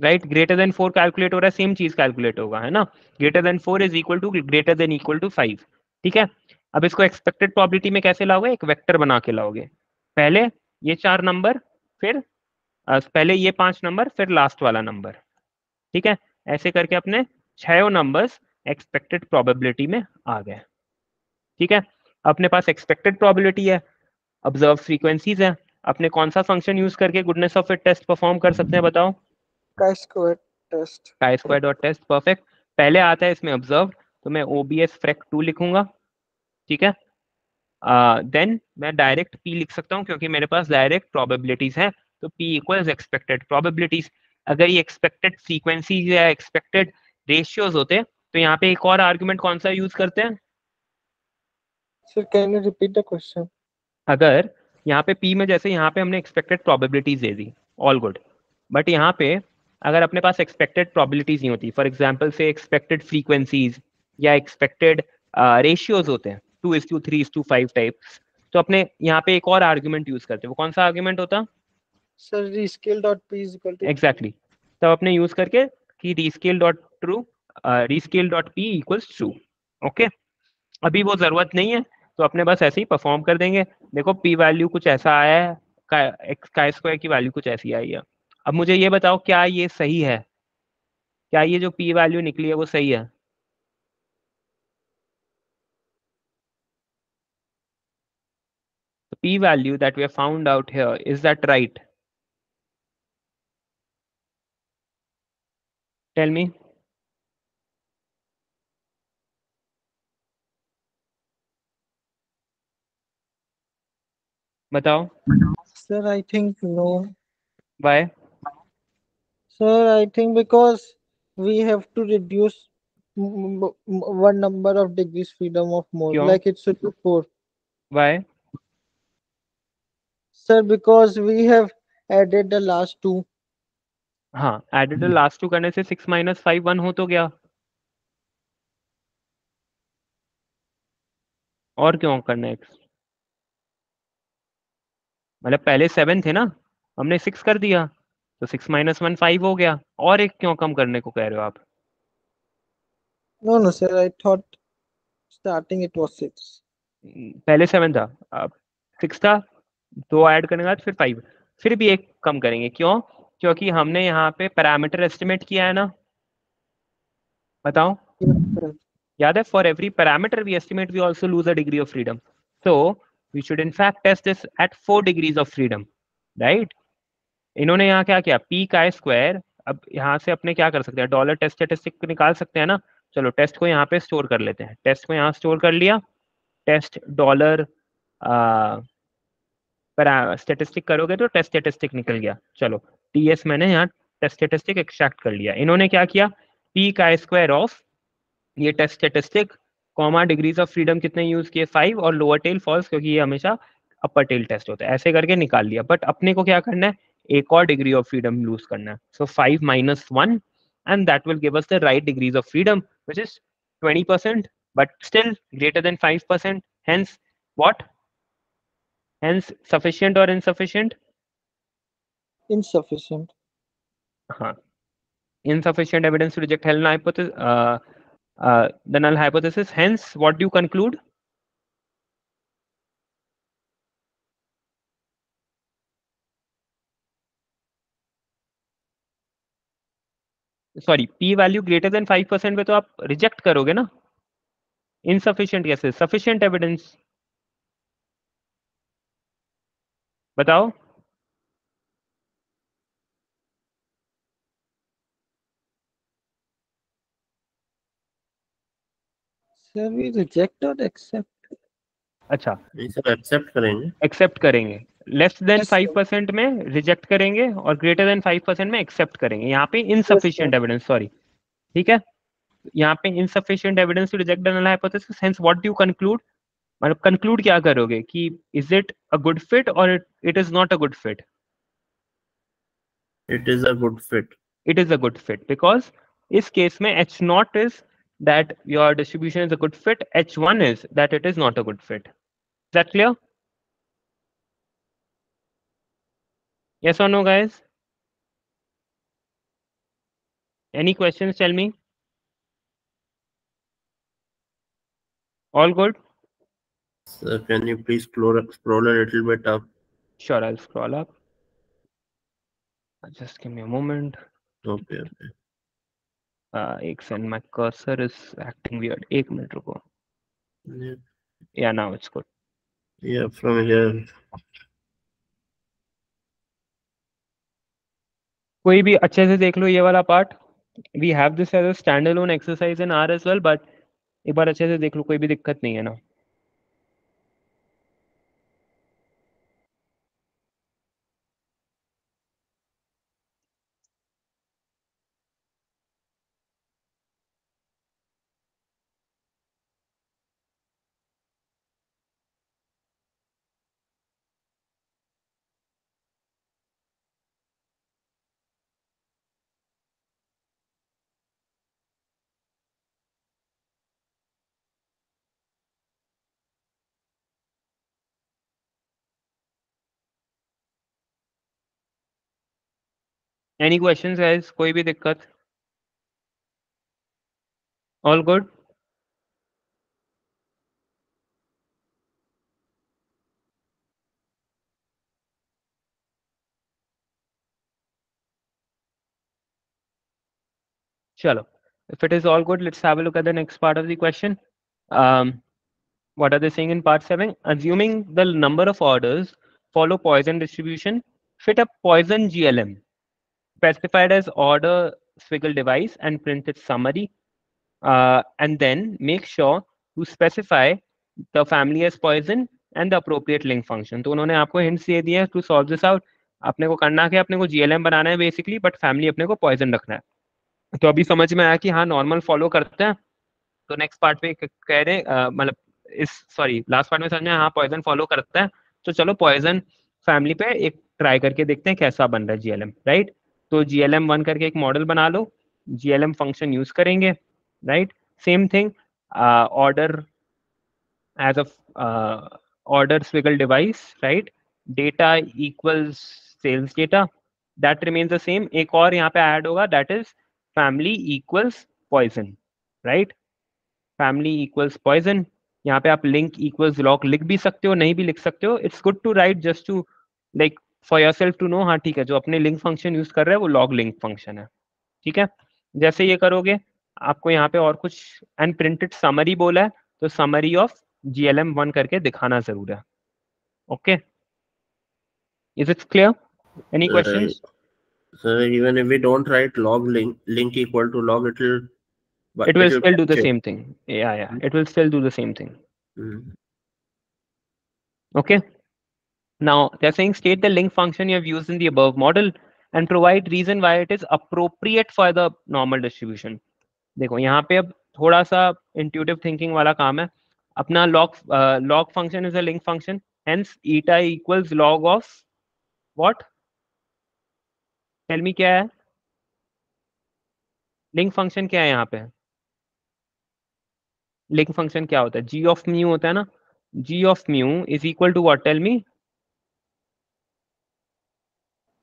right greater than four calculate हो रहा है सेम चीज़ कैलकुलेट होगा, है ना? Greater than four is equal to greater than equal to five ठीक है? अब इसको एक्सपेक्टेड प्रॉबिलिटी में कैसे लाओगे? एक वेक्टर बना के लाओगे। पहले ये चार नंबर फिर पहले ये पाँच नंबर फिर लास्ट वाला नंबर ठीक है? ऐसे करके अपने छो नंबर्स एक्सपेक्टेड प्रोबेबिलिटी में आ गए, ठीक है? अपने पास एक्सपेक्टेड प्रोबेबिलिटी है ऑब्ज़र्व फ्रीक्वेंसीज है, अपने कौन सा फ़ंक्शन यूज़ करके goodness of fit test perform कर सकते हैं, बताओ? Chi square test. chi square dot test perfect पहले आता है इसमें ऑब्ज़र्व तो मैं ओबीएस फ्रेक टू लिखूँगा ठीक है? देन uh, मैं डायरेक्ट पी लिख सकता हूँ क्योंकि मेरे पास डायरेक्ट प्रोबेबिलिटीज है तो पी इक्वल्स एक्सपेक्टेड प्रोबेबिलिटीज अगर ये एक्सपेक्टेड फ्रीक्वेंसीज या एक्सपेक्टेड रेशियोज होते तो यहाँ पे एक और आर्गुमेंट कौन सा यूज़ करते हैं? Sir can you repeat the question? अगर यहाँ पे पी में जैसे यहाँ पे हमने एक्सपेक्टेड प्रोबेबिलिटीज दे दी ऑल गुड बट यहाँ पे अगर अपने पास एक्सपेक्टेड प्रोबेबिलिटीज नहीं होती फॉर एग्ज़ाम्पल से एक्सपेक्टेड फ्रीक्वेंसीज या एक्सपेक्टेड रेशियोज होते हैं two is two three is two five types तो अपने यहाँ पे एक और आर्ग्यूमेंट यूज़ करते हैं। वो कौन सा आर्ग्यूमेंट होता? Sir rescale dot p is equal to exactly तब अपने यूज़ करके कि rescale dot true rescale dot p equals true okay अभी वो ज़रूरत नहीं है तो अपने बस ऐसे ही परफॉर्म कर देंगे। देखो पी वैल्यू कुछ ऐसा आया है का स्क्वायर की वैल्यू कुछ ऐसी आई है। अब मुझे ये बताओ क्या ये सही है? क्या ये जो पी वैल्यू निकली है वो सही है? P value that we found out here is that right tell me बताओ। Sir I think no by sir i think because we have to reduce m- m- one number of degrees freedom of more क्यों? like it should be four why sir because we have added the last two हाँ added last two करने से six minus five one हो तो गया और क्यों करना एक्स मतलब पहले सेवन थे ना हमने सिक्स कर दिया तो सिक्स माइनस वन फाइव हो गया। और एक क्यों कम करने को कह रहे हो आप? No no sir i thought starting it was six. पहले सेवन था। अब सिक्स था दो ऐड करने के बाद फिर फाइव फिर भी एक कम करेंगे। क्यों? क्योंकि हमने यहाँ पे पैरामीटर एस्टिमेट किया है ना। बताओ। याद है for every parameter we estimate we also lose a degree of freedom so we should in fact test this at four degrees of freedom right इन्होंने यहाँ क्या किया? पी का स्क्वायर अब यहाँ से अपने क्या कर सकते हैं? डॉलर टेस्ट स्टेटिस्टिक निकाल सकते हैं ना? चलो टेस्ट को यहाँ पे स्टोर कर लेते हैं। टेस्ट को यहाँ स्टोर कर लिया। टेस्ट डॉलर पर स्टेटिस्टिक करोगे तो टेस्ट स्टेटिस्टिक निकल गया। चलो टी एस मैंने यहाँ टेस्ट स्टेटिस्टिक एक्सट्रैक्ट कर लिया। इन्होंने क्या किया? पी का स्क्वायर ऑफ़ ये test statistic comma degrees of freedom कितने यूज़ किए? फाइव और लोअर टेल फॉल्स क्योंकि ये हमेशा अपर टेल टेस्ट होता है। ऐसे करके निकाल लिया। बट अपने को क्या करना है? एक और डिग्री ऑफ़ फ्रीडम लूज करना है so five minus one and that will give us the right degrees of freedom which is 20% but still greater than 5% hence what hence sufficient or insufficient insufficient huh. insufficient evidence to reject null hypothesis uh, uh, the null hypothesis hence what do you conclude sorry p value greater than five percent पे तो आप reject करोगे ना? Insufficient कैसे sufficient evidence बताओ। We reject or accept? अच्छा। Accept करेंगे। Accept करेंगे। लेस देन फाइव परसेंट में रिजेक्ट करेंगे और ग्रेटर देन फाइव परसेंट में एक्सेप्ट करेंगे। यहाँ पे इनसफिशियंट एविडेंस सॉरी ठीक है? यहाँ पे insufficient evidence to reject null hypothesis hence what do you conclude मतलब कंक्लूड क्या करोगे? कि is it a good fit और it is not a good fit it is a good fit it is a good fit because इस case में H naught is that your distribution is a good fit h1 is that it is not a good fit is that clear yes or no guys any questions tell me all good sir can you please scroll scroll a little bit up sure i'll scroll up just give me a moment okay okay uh, एक second my cursor is acting weird एक minute रुको yeah, yeah now it's good Yeah from here कोई भी अच्छे से देख लो ये वाला part we have this as a standalone exercise in R as well but एक बार अच्छे से देख लो, कोई भी दिक्कत नहीं है ना। एनी क्वेश्चंस गाइस कोई भी दिक्कत all good Chalo. If it is all good, let's have a look at the next part of the question. Um, what are they saying in part 7? Assuming the number of orders follow Poisson distribution, fit a Poisson GLM specified as order swiggle device and print its summary. Uh, and then make sure to specify the family as Poisson and the appropriate link function. तो उन्होंने आपको hints दे दिए to solve this out. अपने को करना क्या अपने को GLM बनाना है basically, but family अपने को Poisson रखना है तो अभी समझ में आया कि हाँ नॉर्मल फॉलो करते हैं तो नेक्स्ट पार्ट क- कह रहे हैं, अ, मतलब इस सॉरी लास्ट पार्ट में समझ में हाँ पॉइजन फॉलो करता है तो चलो पॉइजन फैमिली पे एक ट्राई करके देखते हैं कैसा बन रहा है जीएलएम राइट तो जी एल करके एक मॉडल बना लो। जीएलएम फ़ंक्शन यूज़ करेंगे right same thing order as a order squiggle device right data equals sales data that remains the same एक और यहाँ पे ऐड होगा that is family equals poisson right family equals poisson यहाँ पे आप link equals log लिख भी सकते हो, नहीं भी लिख सकते हो। It's good to write just to like for yourself to know हाँ ठीक है जो अपने link function use कर रहा है वो log link function है ठीक है जैसे ये करोगे आपको यहाँ पे और कुछ एंड प्रिंटेड समरी बोला है तो समरी ऑफ़ GLM वन करके दिखाना ज़रूर है okay is it clear any Uh, questions even if we don't write log link link equal to log, it will. it will still do the same thing yeah yeah it will still do the same thing Mm. okay now they're saying state the link function you have used in the above model and provide reason why it is appropriate for the normal distribution देखो यहाँ पे अब थोड़ा सा intuitive thinking वाला काम है अपना log uh, log function is a link function hence eta equals log of what tell me क्या है लिंक फ़ंक्शन क्या है यहाँ पे लिंक फ़ंक्शन क्या होता है जी ऑफ़ म्यू होता है ना g of mu is equal to what tell me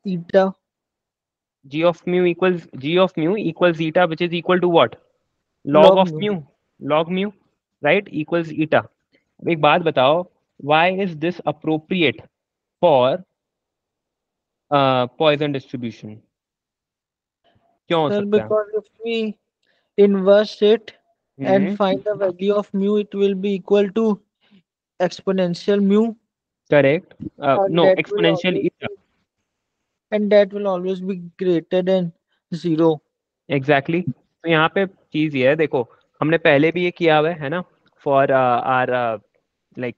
Eta. g of mu equals g of mu equals eta which is equal to what log, Log of mu. mu log mu right equals eta अब एक बात बताओ why is this appropriate for uh, poison distribution क्यों हो Sir, सकता है because if we inverse it and hmm find the value of mu, it will be equal to exponential mu, correct and no that will exponential always be, And that will always be greater than zero. Exactly तो यहाँ पे चीज़ ये है देखो हमने पहले भी ये किया हुआ है ना? For R like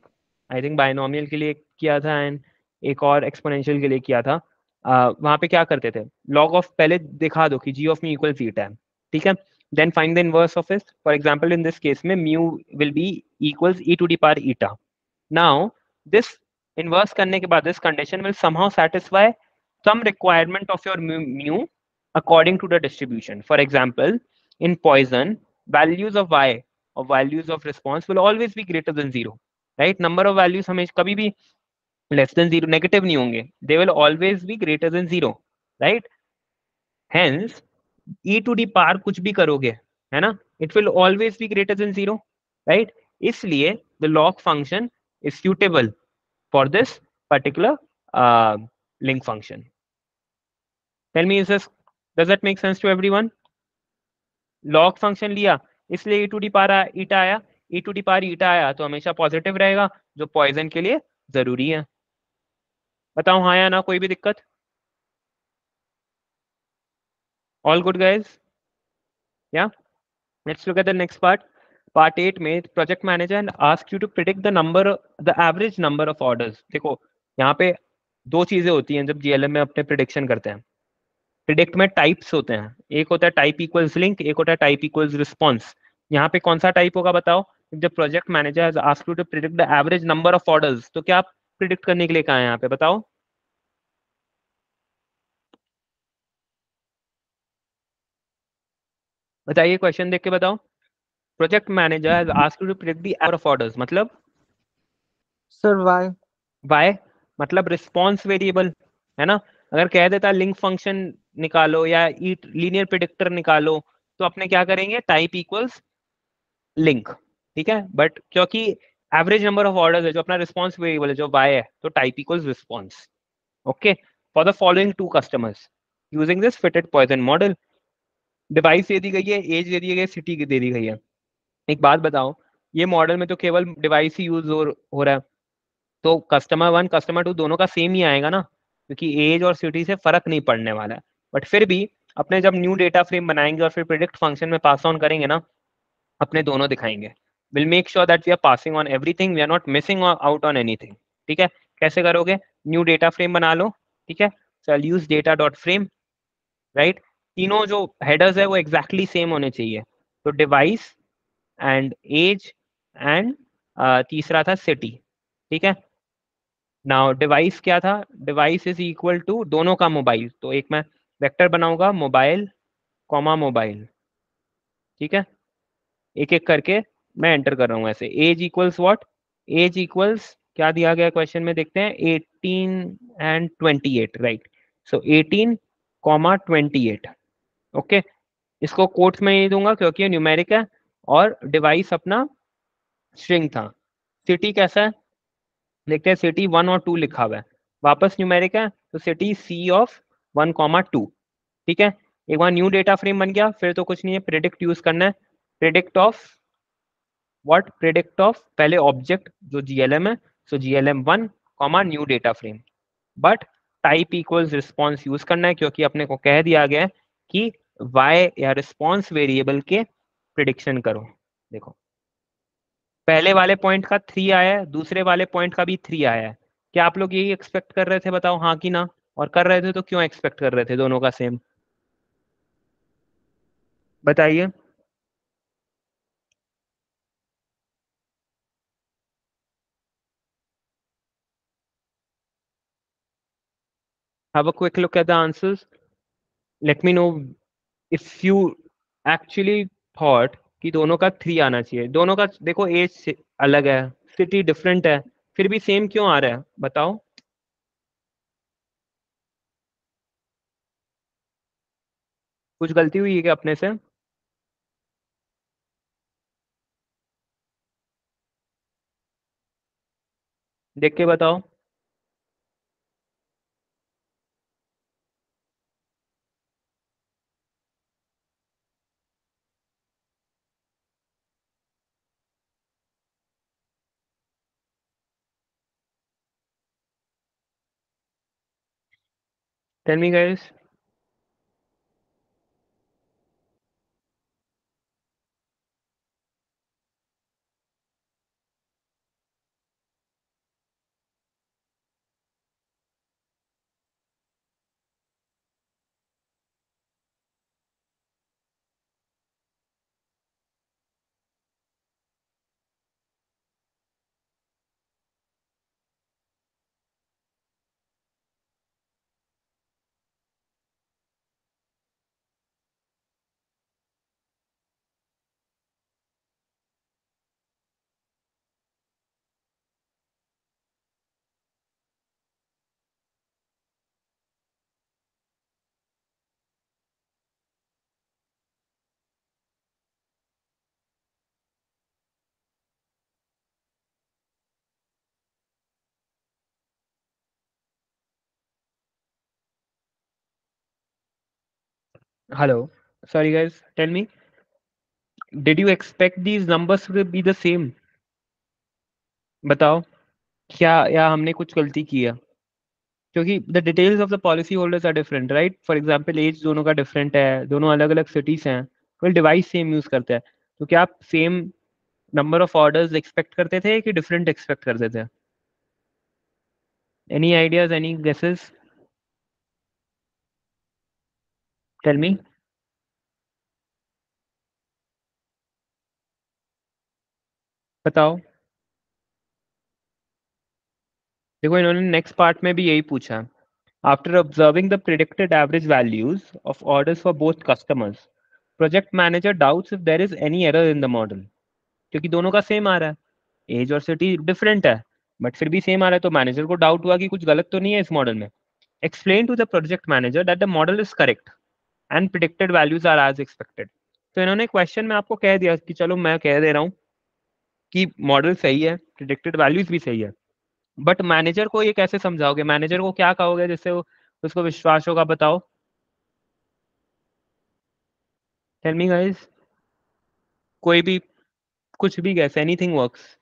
I think binomial के लिए किया था एंड एक और एक्सपोनेंशियल के लिए किया था। Uh, वहाँ पे क्या करते थे? लॉग ऑफ़ पहले दिखा दो कि g of mu equal theta है ठीक है? Then find the inverse of it for example in this case में mu will be equals e to the power eta now this inverse करने के बाद this condition will somehow satisfy some requirement of your mu, mu according to the distribution. For example, in poison, values of y or values of response will always be greater than zero, right? Number of values हमें कभी भी less than zero negative नहीं होंगे. They will always be greater than zero, right? Hence, e to the power कुछ भी करोगे, है ना? It will always be greater than zero, right? इसलिए the log function is suitable for this particular uh, link function. Tell me, is this does that make sense to everyone? log function लिया इसलिए e to the power ईटा आया e to the power ईटा आया तो हमेशा positive रहेगा जो poison के लिए ज़रूरी है बताओ हाँ या ना कोई भी दिक्कत all good guys yeah let's look at the next part part 8 में project manager and ask you to predict the number the average number of orders देखो यहाँ पे दो चीज़ें होती हैं जब जीएलएम में अपने प्रिडिक्शन करते हैं प्रिडिक्ट में टाइप्स होते हैं। एक होता है टाइप इक्वल्स लिंक एक होता है टाइप इक्वल्स रिस्पॉन्स यहाँ पे कौन सा टाइप होगा बताओ? जब project manager you to predict the average number of orders तो क्या आप प्रिडिक्ट करने के लिए कहा है यहाँ पे बताओ? बताइए क्वेश्चन देख के बताओ। Project manager has asked you to predict the average of orders मतलब? Sir, why? वाई मतलब रिस्पॉन्स वेरिएबल है ना? अगर कह देता लिंक फ़ंक्शन निकालो या लीनियर प्रिडिक्टर निकालो तो अपने क्या करेंगे? टाइप इक्वल्स लिंक ठीक है? बट क्योंकि एवरेज नंबर ऑफ़ ऑर्डर्स है जो अपना रिस्पॉन्स वेरिएबल है जो वाई है तो type equals response okay for the following two customers using this fitted poisson model device दे दी गई है एज दे दी गई है सिटी दे दी गई है। एक बात बताओ ये मॉडल में तो केवल डिवाइस ही यूज़ हो, हो रहा है। तो कस्टमर वन कस्टमर टू दोनों का सेम ही आएगा ना? क्योंकि एज और सिटी से फ़र्क नहीं पड़ने वाला है। बट फिर भी, अपने जब न्यू डेटा फ्रेम बनाएँगे और फिर प्रिडिक्ट फ़ंक्शन में पास ऑन करेंगे ना, अपने दोनों दिखाएँगे। Will make sure that we are passing on everything we are not missing out on anything ठीक है? कैसे करोगे? न्यू डेटा फ्रेम बना लो, ठीक है? So use data dot frame right तीनों जो हेडर्स है, वो एग्जैक्टली exactly सेम होने चाहिए। तो डिवाइस एंड एज एंड तीसरा था सिटी ठीक है? नाउ डिवाइस क्या था? डिवाइस इज़ इक्वल टू दोनों का मोबाइल तो एक मैं वेक्टर बनाऊँगा मोबाइल कॉमा मोबाइल। ठीक है? एक एक करके मैं एंटर कर रहा हूँ ऐसे। Age equals what? Age equals क्या दिया गया क्वेश्चन में देखते हैं? 18 and 28 right. So 18 comma 28 okay? इसको कोट्स में ही दूँगा क्योंकि ये न्यूमेरिक है और डिवाइस अपना स्ट्रिंग था। सिटी कैसा है? देखते हैं, सिटी वन और टू लिखा हुआ है। वापस न्यूमेरिक है तो city c of one comma two, ठीक है? एक बार न्यू डेटा फ्रेम बन गया, फिर तो कुछ नहीं है प्रिडिक्ट यूज़ करना है। Predict of what predict of पहले ऑब्जेक्ट जो जीएलएम है so GLM one comma new data frame but type equals response use करना है, क्योंकि अपने को कह दिया गया है कि वाई या रिस्पॉन्स वेरिएबल के प्रिडिक्शन करो। देखो, पहले वाले पॉइंट का थ्री आया है, दूसरे वाले पॉइंट का भी थ्री आया है। क्या आप लोग यही एक्सपेक्ट कर रहे थे, बताओ हाँ कि ना? और कर रहे थे तो क्यों एक्सपेक्ट कर रहे थे? दोनों का सेम बताइए। Have a quick look at the answers. Let me know if you actually thought कि दोनों का थ्री आना चाहिए। दोनों का, देखो एज अलग है सिटी डिफरेंट है, फिर भी सेम क्यों आ रहा है? बताओ। कुछ गलती हुई है क्या अपने से देख के बताओ Tell me guys. Hello. Sorry, guys. Tell me. Did you expect these numbers to be the same? बताओ क्या या हमने कुछ गलती किया क्योंकि the details of the policy holders are different right for example age दोनों का डिफरेंट है दोनों अलग अलग सिटीज़ हैं कोई डिवाइस सेम यूज़ करते हैं तो क्या आप same number of orders expect करते थे कि डिफरेंट एक्सपेक्ट करते थे any ideas any guesses tell me बताओ। देखो, इन्होंने नेक्स्ट पार्ट में भी यही पूछा। After observing the predicted average values of orders for both customers project manager doubts if there is any error in the model क्योंकि दोनों का सेम आ रहा है। एज और सिटी डिफरेंट है बट फिर भी सेम आ रहा है तो मैनेजर को डाउट हुआ कि कुछ गलत तो नहीं है इस मॉडल में। Explain to the project manager that the model is correct and predicted values are as expected. तो इन्होंने क्वेश्चन में आपको कह दिया कि चलो मैं कह दे रहा हूँ कि मॉडल सही है, प्रिडिक्टेड वैल्यूज़ भी सही है। बट मैनेजर को ये कैसे समझाओगे? मैनेजर को क्या कहोगे? जिससे उसको विश्वास होगा, बताओ। टेल मी गाइस कोई भी, कुछ भी guess anything works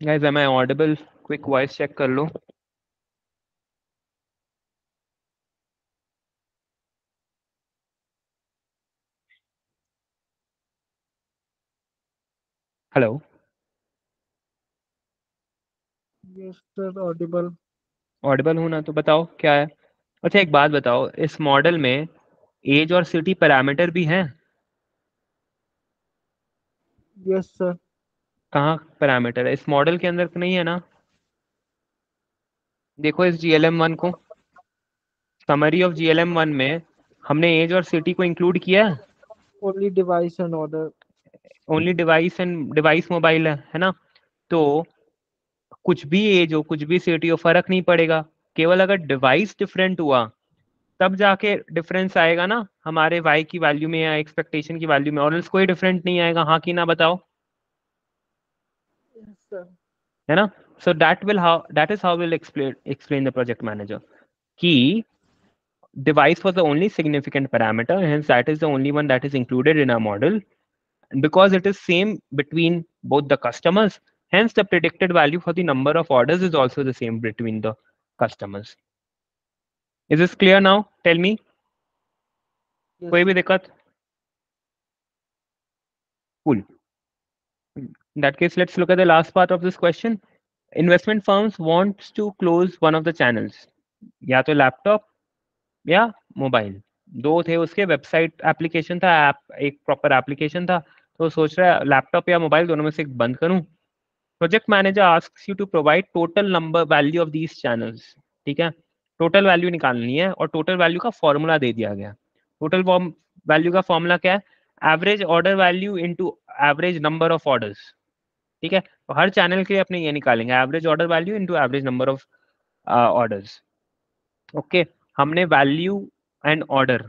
guys I audible quick voice check कर लो। Hello Yes, sir, audible. Audible हूँ ना तो बताओ क्या है? अच्छा एक बात बताओ इस मॉडल में एज और सिटी पैरामीटर भी हैं? Yes, sir. कहाँ पैरामीटर है? इस मॉडल के अंदर तो नहीं है ना? देखो इस जीएलएम वन को। समरी ऑफ़ जीएलएम वन में हमने एज और सिटी को इंक्लूड किया है? Only device and order. Only device and device mobile है है ना? तो कुछ भी एज हो कुछ भी सिटी हो फ़र्क नहीं पड़ेगा। केवल अगर डिवाइस डिफरेंट हुआ तब जाके डिफरेंस आएगा ना। हमारे वाई की वैल्यू में या एक्सपेक्टेशन की वैल्यू में और कोई डिफरेंट नहीं आएगा। हाँ की ना बताओ। है ना? So that will how that is how will explain explain the project manager कि device was the only significant parameter hence that is the only one that is included in a model and because it is same between both the customers hence the predicted value for the number of orders is also the same between the customers is this clear now tell me Yes. कोई भी दिक्कत cool in that case let's look at the last part of this question investment firms wants to close one of the channels या तो laptop या mobile दो थे उसके website application था ऐप एक प्रॉपर एप्लीकेशन था तो सोच रहा है लैपटॉप या मोबाइल दोनों में से एक बंद करूँ? Project manager asks you to provide total number value of these channels ठीक है? टोटल वैल्यू निकालनी है और टोटल वैल्यू का फॉर्मूला दे दिया गया। टोटल वैल्यू का फॉर्मूला क्या है? Average order value into average number of orders ठीक है? तो हर चैनल के लिए अपने ये निकालेंगे। Average order value into average number of orders okay हमने वैल्यू एंड ऑर्डर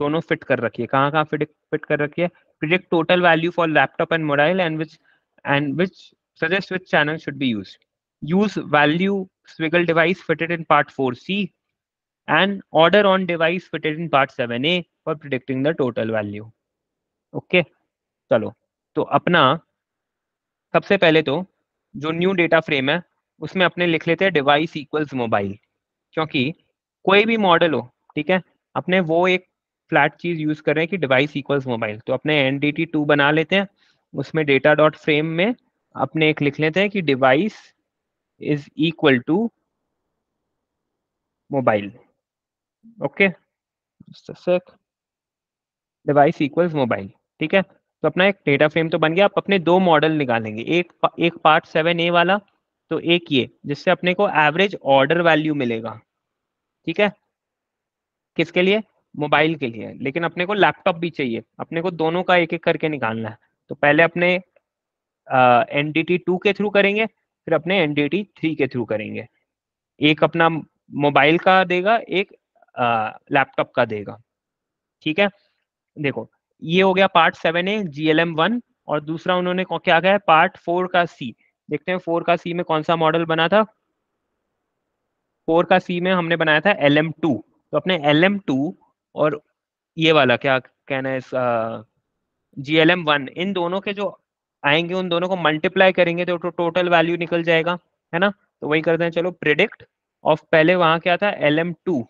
दोनों फिट कर रखी है। कहाँ कहाँ फिट फिट कर रखी है? Predict total value for laptop and mobile and which and which suggest which channel should be used use value swiggle device fitted in part 4c and order on device fitted in part 7a for predicting the total value okay चलो तो अपना सबसे पहले तो जो new data frame है उसमें अपने लिख लेते हैं डिवाइस इक्वल्स मोबाइल क्योंकि कोई भी मॉडल हो ठीक है अपने वो एक फ्लैट चीज़ यूज़ कर रहे हैं कि डिवाइस इक्वल्स मोबाइल तो अपने एन टू बना लेते हैं, उसमें डेटा डॉट फ्रेम में अपने एक लिख लेते हैं कि device is equal to mobile okay device equals mobile ठीक है? तो अपना एक डेटा फ्रेम तो बन गया। आप अपने दो मॉडल निकालेंगे। एक एक पार्ट सेवन ए वाला तो एक ये, जिससे अपने को एवरेज ऑर्डर वैल्यू मिलेगा। ठीक है? किसके लिए? मोबाइल के लिए, लेकिन अपने को लैपटॉप भी चाहिए। अपने को दोनों का एक एक करके निकालना है। तो पहले अपने एन डी टी टू के थ्रू करेंगे, फिर अपने एन डी टी थ्री के थ्रू करेंगे। एक अपना मोबाइल का देगा, एक लैपटॉप का देगा। ठीक है? देखो, ये हो गया part seven A G L M one और दूसरा उन्होंने क्या कहा है? पार्ट फोर का सी देखते हैं फोर का सी में कौन सा मॉडल बना था? फोर का सी में हमने बनाया था एल एम टू तो अपने एल एम टू और ये वाला क्या कहना है इस जी एल एम वन इन दोनों के जो आएँगे, उन दोनों को मल्टीप्लाई करेंगे तो टोटल वैल्यू निकल जाएगा, है ना? तो वही करते हैं, चलो प्रिडिक्ट ऑफ़ पहले वहाँ क्या था? L M two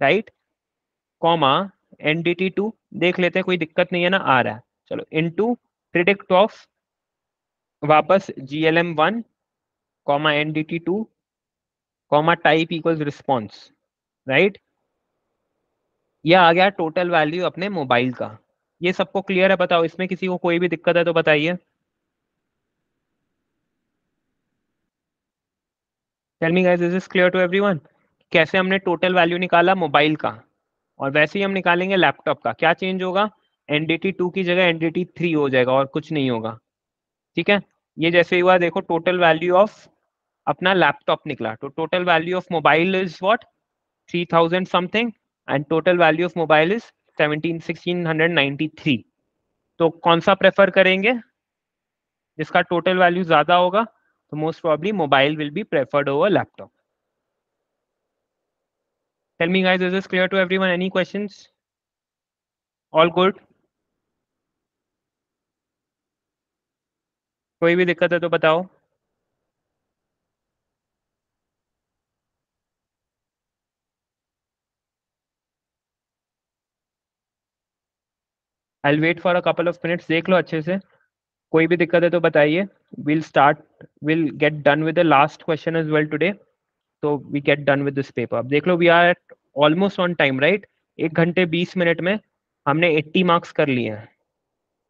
right comma N D T two देख लेते हैं, कोई दिक्कत नहीं है ना, आ रहा है। चलो इन टू प्रिडिक्ट ऑफ़ वापस G L M one comma N D T two comma type equals response right यह आ गया टोटल वैल्यू अपने मोबाइल का। ये सबको क्लियर है बताओ, इसमें किसी को कोई भी दिक्कत है तो बताइए। Tell me guys is clear to everyone कैसे हमने टोटल वैल्यू निकाला मोबाइल का? और वैसे ही हम निकालेंगे लैपटॉप का। क्या चेंज होगा? एनडीटी टू की जगह एनडीटी थ्री हो जाएगा और कुछ नहीं होगा। ठीक है? ये जैसे हुआ, देखो टोटल वैल्यू ऑफ़ अपना लैपटॉप निकला। तो total value of mobile is what 3000 something and total value of mobile is 17 1693 तो कौन सा प्रेफर करेंगे जिसका टोटल वैल्यू ज़्यादा होगा तो most probably mobile will be preferred over laptop Tell me guys, is this clear to everyone? Any questions? All good? कोई भी दिक्कत है तो बताओ I wait for a couple of minutes देख लो अच्छे से। कोई भी दिक्कत है तो बताइए। Will start will get done with last question as well today तो we get done with this paper अब देख लो we are at almost on time right एक घंटे बीस मिनट में हमने एट्टी मार्क्स कर लिए हैं।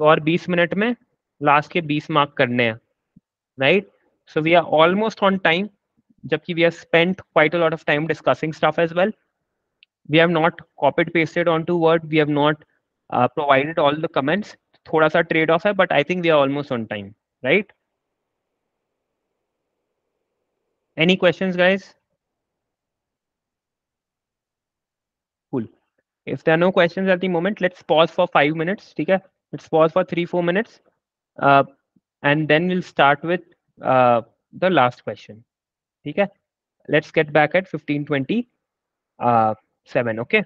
तो और बीस मिनट में लास्ट के बीस मार्क करने हैं। Right so we are almost on time जबकि we are spend quite a lot of time discussing stuff as well we have not copied pasted on to word we have not provided all the comments थोड़ा सा trade off है but I think we are almost on time right any questions guys cool if there are no questions at the moment let's pause for 5 minutes ठीक है let's pause for 3 4 minutes uh, and then we'll start with uh, the last question ठीक है let's get back at 1520 uh, 7 okay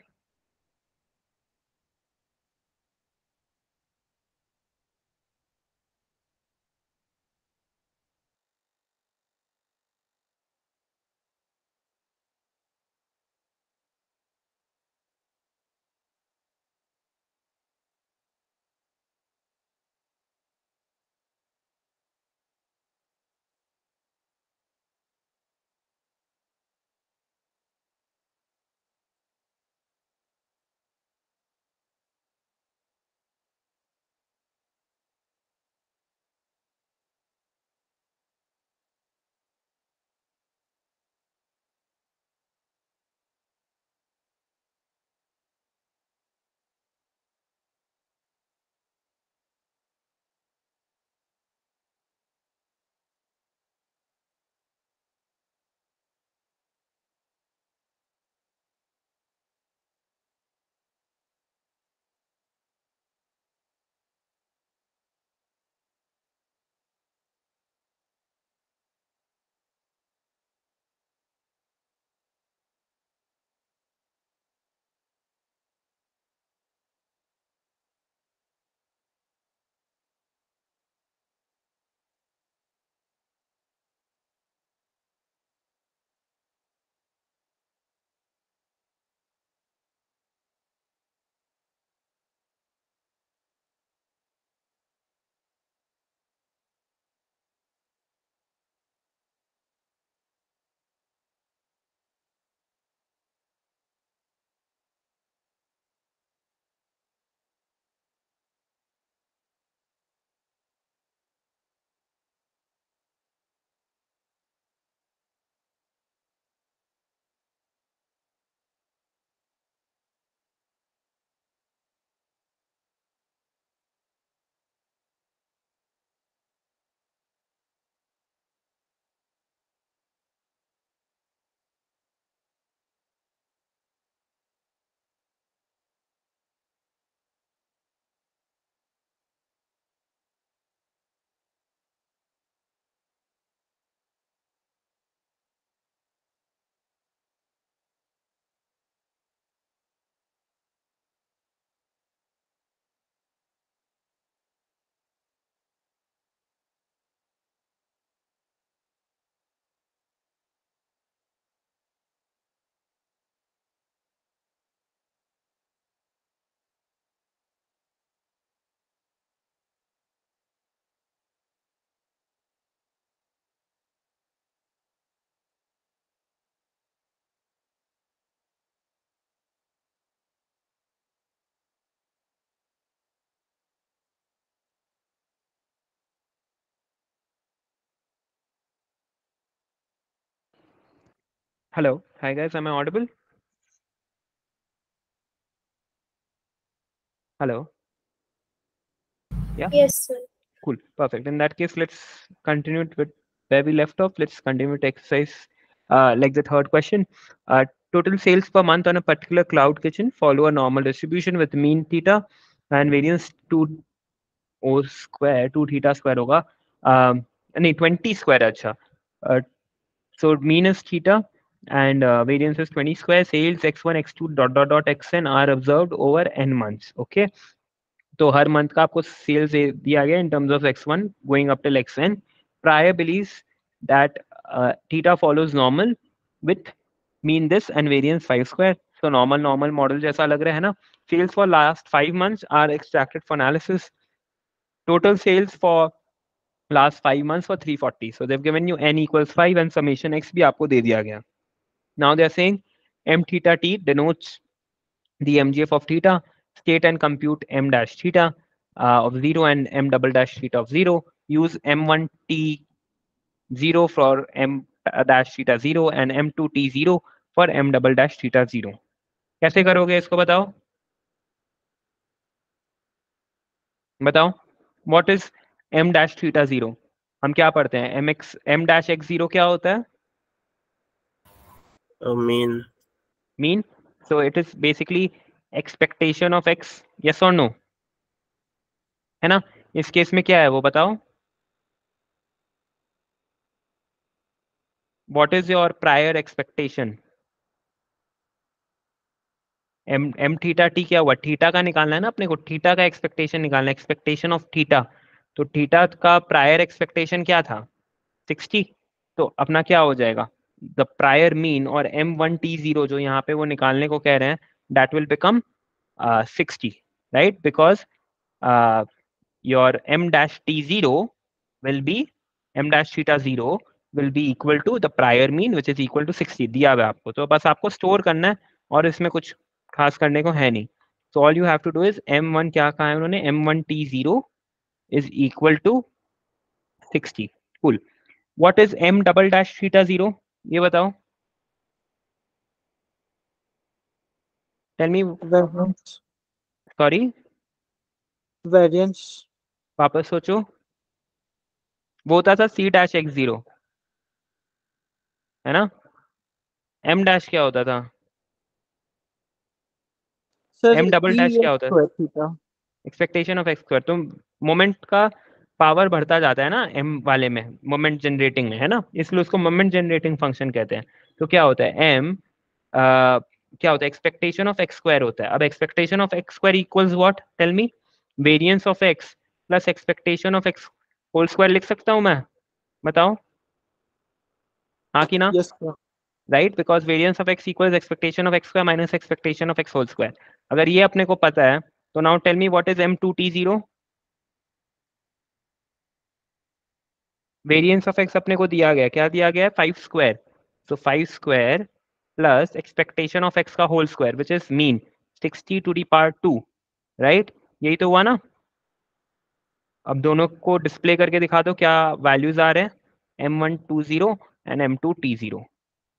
Hello. Hi, guys. Am I audible? Hello. Yeah. Yes, sir. Cool. Perfect. In that case, let's continue with where we left off. Let's continue with exercise uh, like the third question. Uh, total sales per month on a particular cloud kitchen follow a normal distribution with mean theta and variance 2 O square, 2 theta square hoga. Um, no, 20 square. Acha. Uh, so mean is theta and uh, variance is 20 square sales x1 x2 dot dot dot xn are observed over n months okay तो हर month का आपको cells दिया गया in terms of x1 going up till xn prior believes that uh, theta follows normal with mean this and variance 5 square so normal normal model जैसा लग रहा है ना sales for last 5 months are extracted for analysis total sales for last 5 months for 340 so they've given you n equals 5 and summation x भी आपको दे दिया गया now they are saying m theta t denotes the mgf of theta state and compute m dash theta uh, of 0 and m double dash theta of 0 use m1 t 0 for m dash theta 0 and m2 t 0 for m double dash theta 0 कैसे करोगे इसको बताओ बताओ what is m dash theta 0 हम क्या पढ़ते हैं mx m dash x 0 क्या होता है I mean, mean? So it is basically expectation of x yes or no? है ना? इस केस में क्या है वो बताओ? What is your prior expectation? M m theta t क्या हुआ? थीटा का निकालना है ना अपने को? थीटा का एक्सपेक्टेशन निकालना एक्सपेक्टेशन ऑफ़ थीटा तो थीटा का प्रायर एक्सपेक्टेशन क्या था? 60 तो अपना क्या हो जाएगा? द प्रायर मीन और एम वन टी ज़ीरो जो यहाँ पे वो निकालने को कह रहे हैं that will become sixty right because your M dash T zero will be M dash theta zero will be equal to the prior mean which is equal to sixty दिया हुआ आपको। तो बस आपको स्टोर करना है और इसमें कुछ खास करने को है नहीं। So all you have to do is m1 क्या कहा है उन्होंने? M1 t0 is equal to 60 cool. What is m double dash theta 0 ये बताओ। टेल मी सॉरी वेरिएंस वापस सोचो। वो होता था सी डैश एक्स ज़ीरो है ना? एम डैश क्या होता था? एम डबल डैश क्या होता था? एक्सपेक्टेशन ऑफ़ एक्स स्क्वायर तो मोमेंट का पावर बढ़ता जाता है ना एम वाले में मोमेंट जनरेटिंग में है ना? इसलिए उसको मोमेंट जनरेटिंग फ़ंक्शन कहते हैं। तो क्या होता है? एम क्या होता है? एक्सपेक्टेशन ऑफ़ एक्स स्क्वायर होता है। अब expectation of X square equals what tell me variance of X plus expectation of X whole square लिख सकता हूँ मैं? बताओ। हाँ कि ना? Right because variance of X equals expectation of X square minus expectation of X whole square अगर ये अपने को पता है तो now tell me what is M two T zero variance of X अपने को दिया गया क्या दिया गया है? Five square so 5 square plus expectation of x का whole square, which is mean. 60 to the power 2 right? यही तो हुआ ना? अब दोनों को डिस्प्ले करके दिखा दो, क्या वैल्यूज़ आ रहे हैं? M one two zero and M two T zero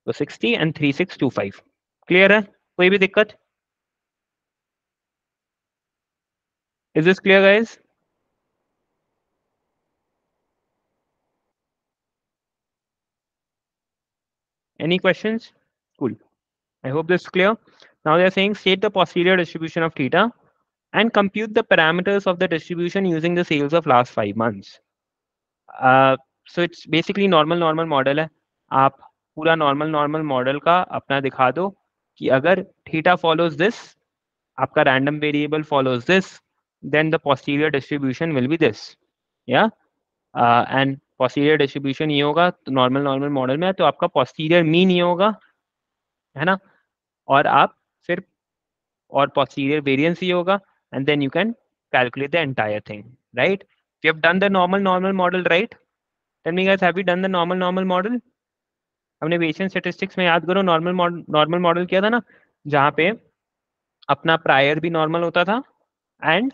तो sixty and three six two five clear है? कोई भी दिक्कत? Is this clear guys Any questions? Cool. I hope this is clear. Now they are saying state the posterior distribution of theta and compute the parameters of the distribution using the sales of last five months. Uh, so it's basically normal normal model है आप पूरा normal normal model का अपना दिखा दो कि अगर theta follows this आपका random variable follows this then the posterior distribution will be this yeah uh, and posterior distribution ये होगा नॉर्मल नॉर्मल मॉडल में तो आपका पॉस्टीरियर मीन ये होगा, है ना? और आप फिर और पॉस्टीरियर वेरियंस ही होगा and then you can calculate the entire thing right you have done the normal normal model right tell me guys have you done the normal normal model हमने वेशियन स्टेटिस्टिक्स में याद करो normal normal model किया था ना? जहाँ पे अपना प्रायर भी नॉर्मल होता था and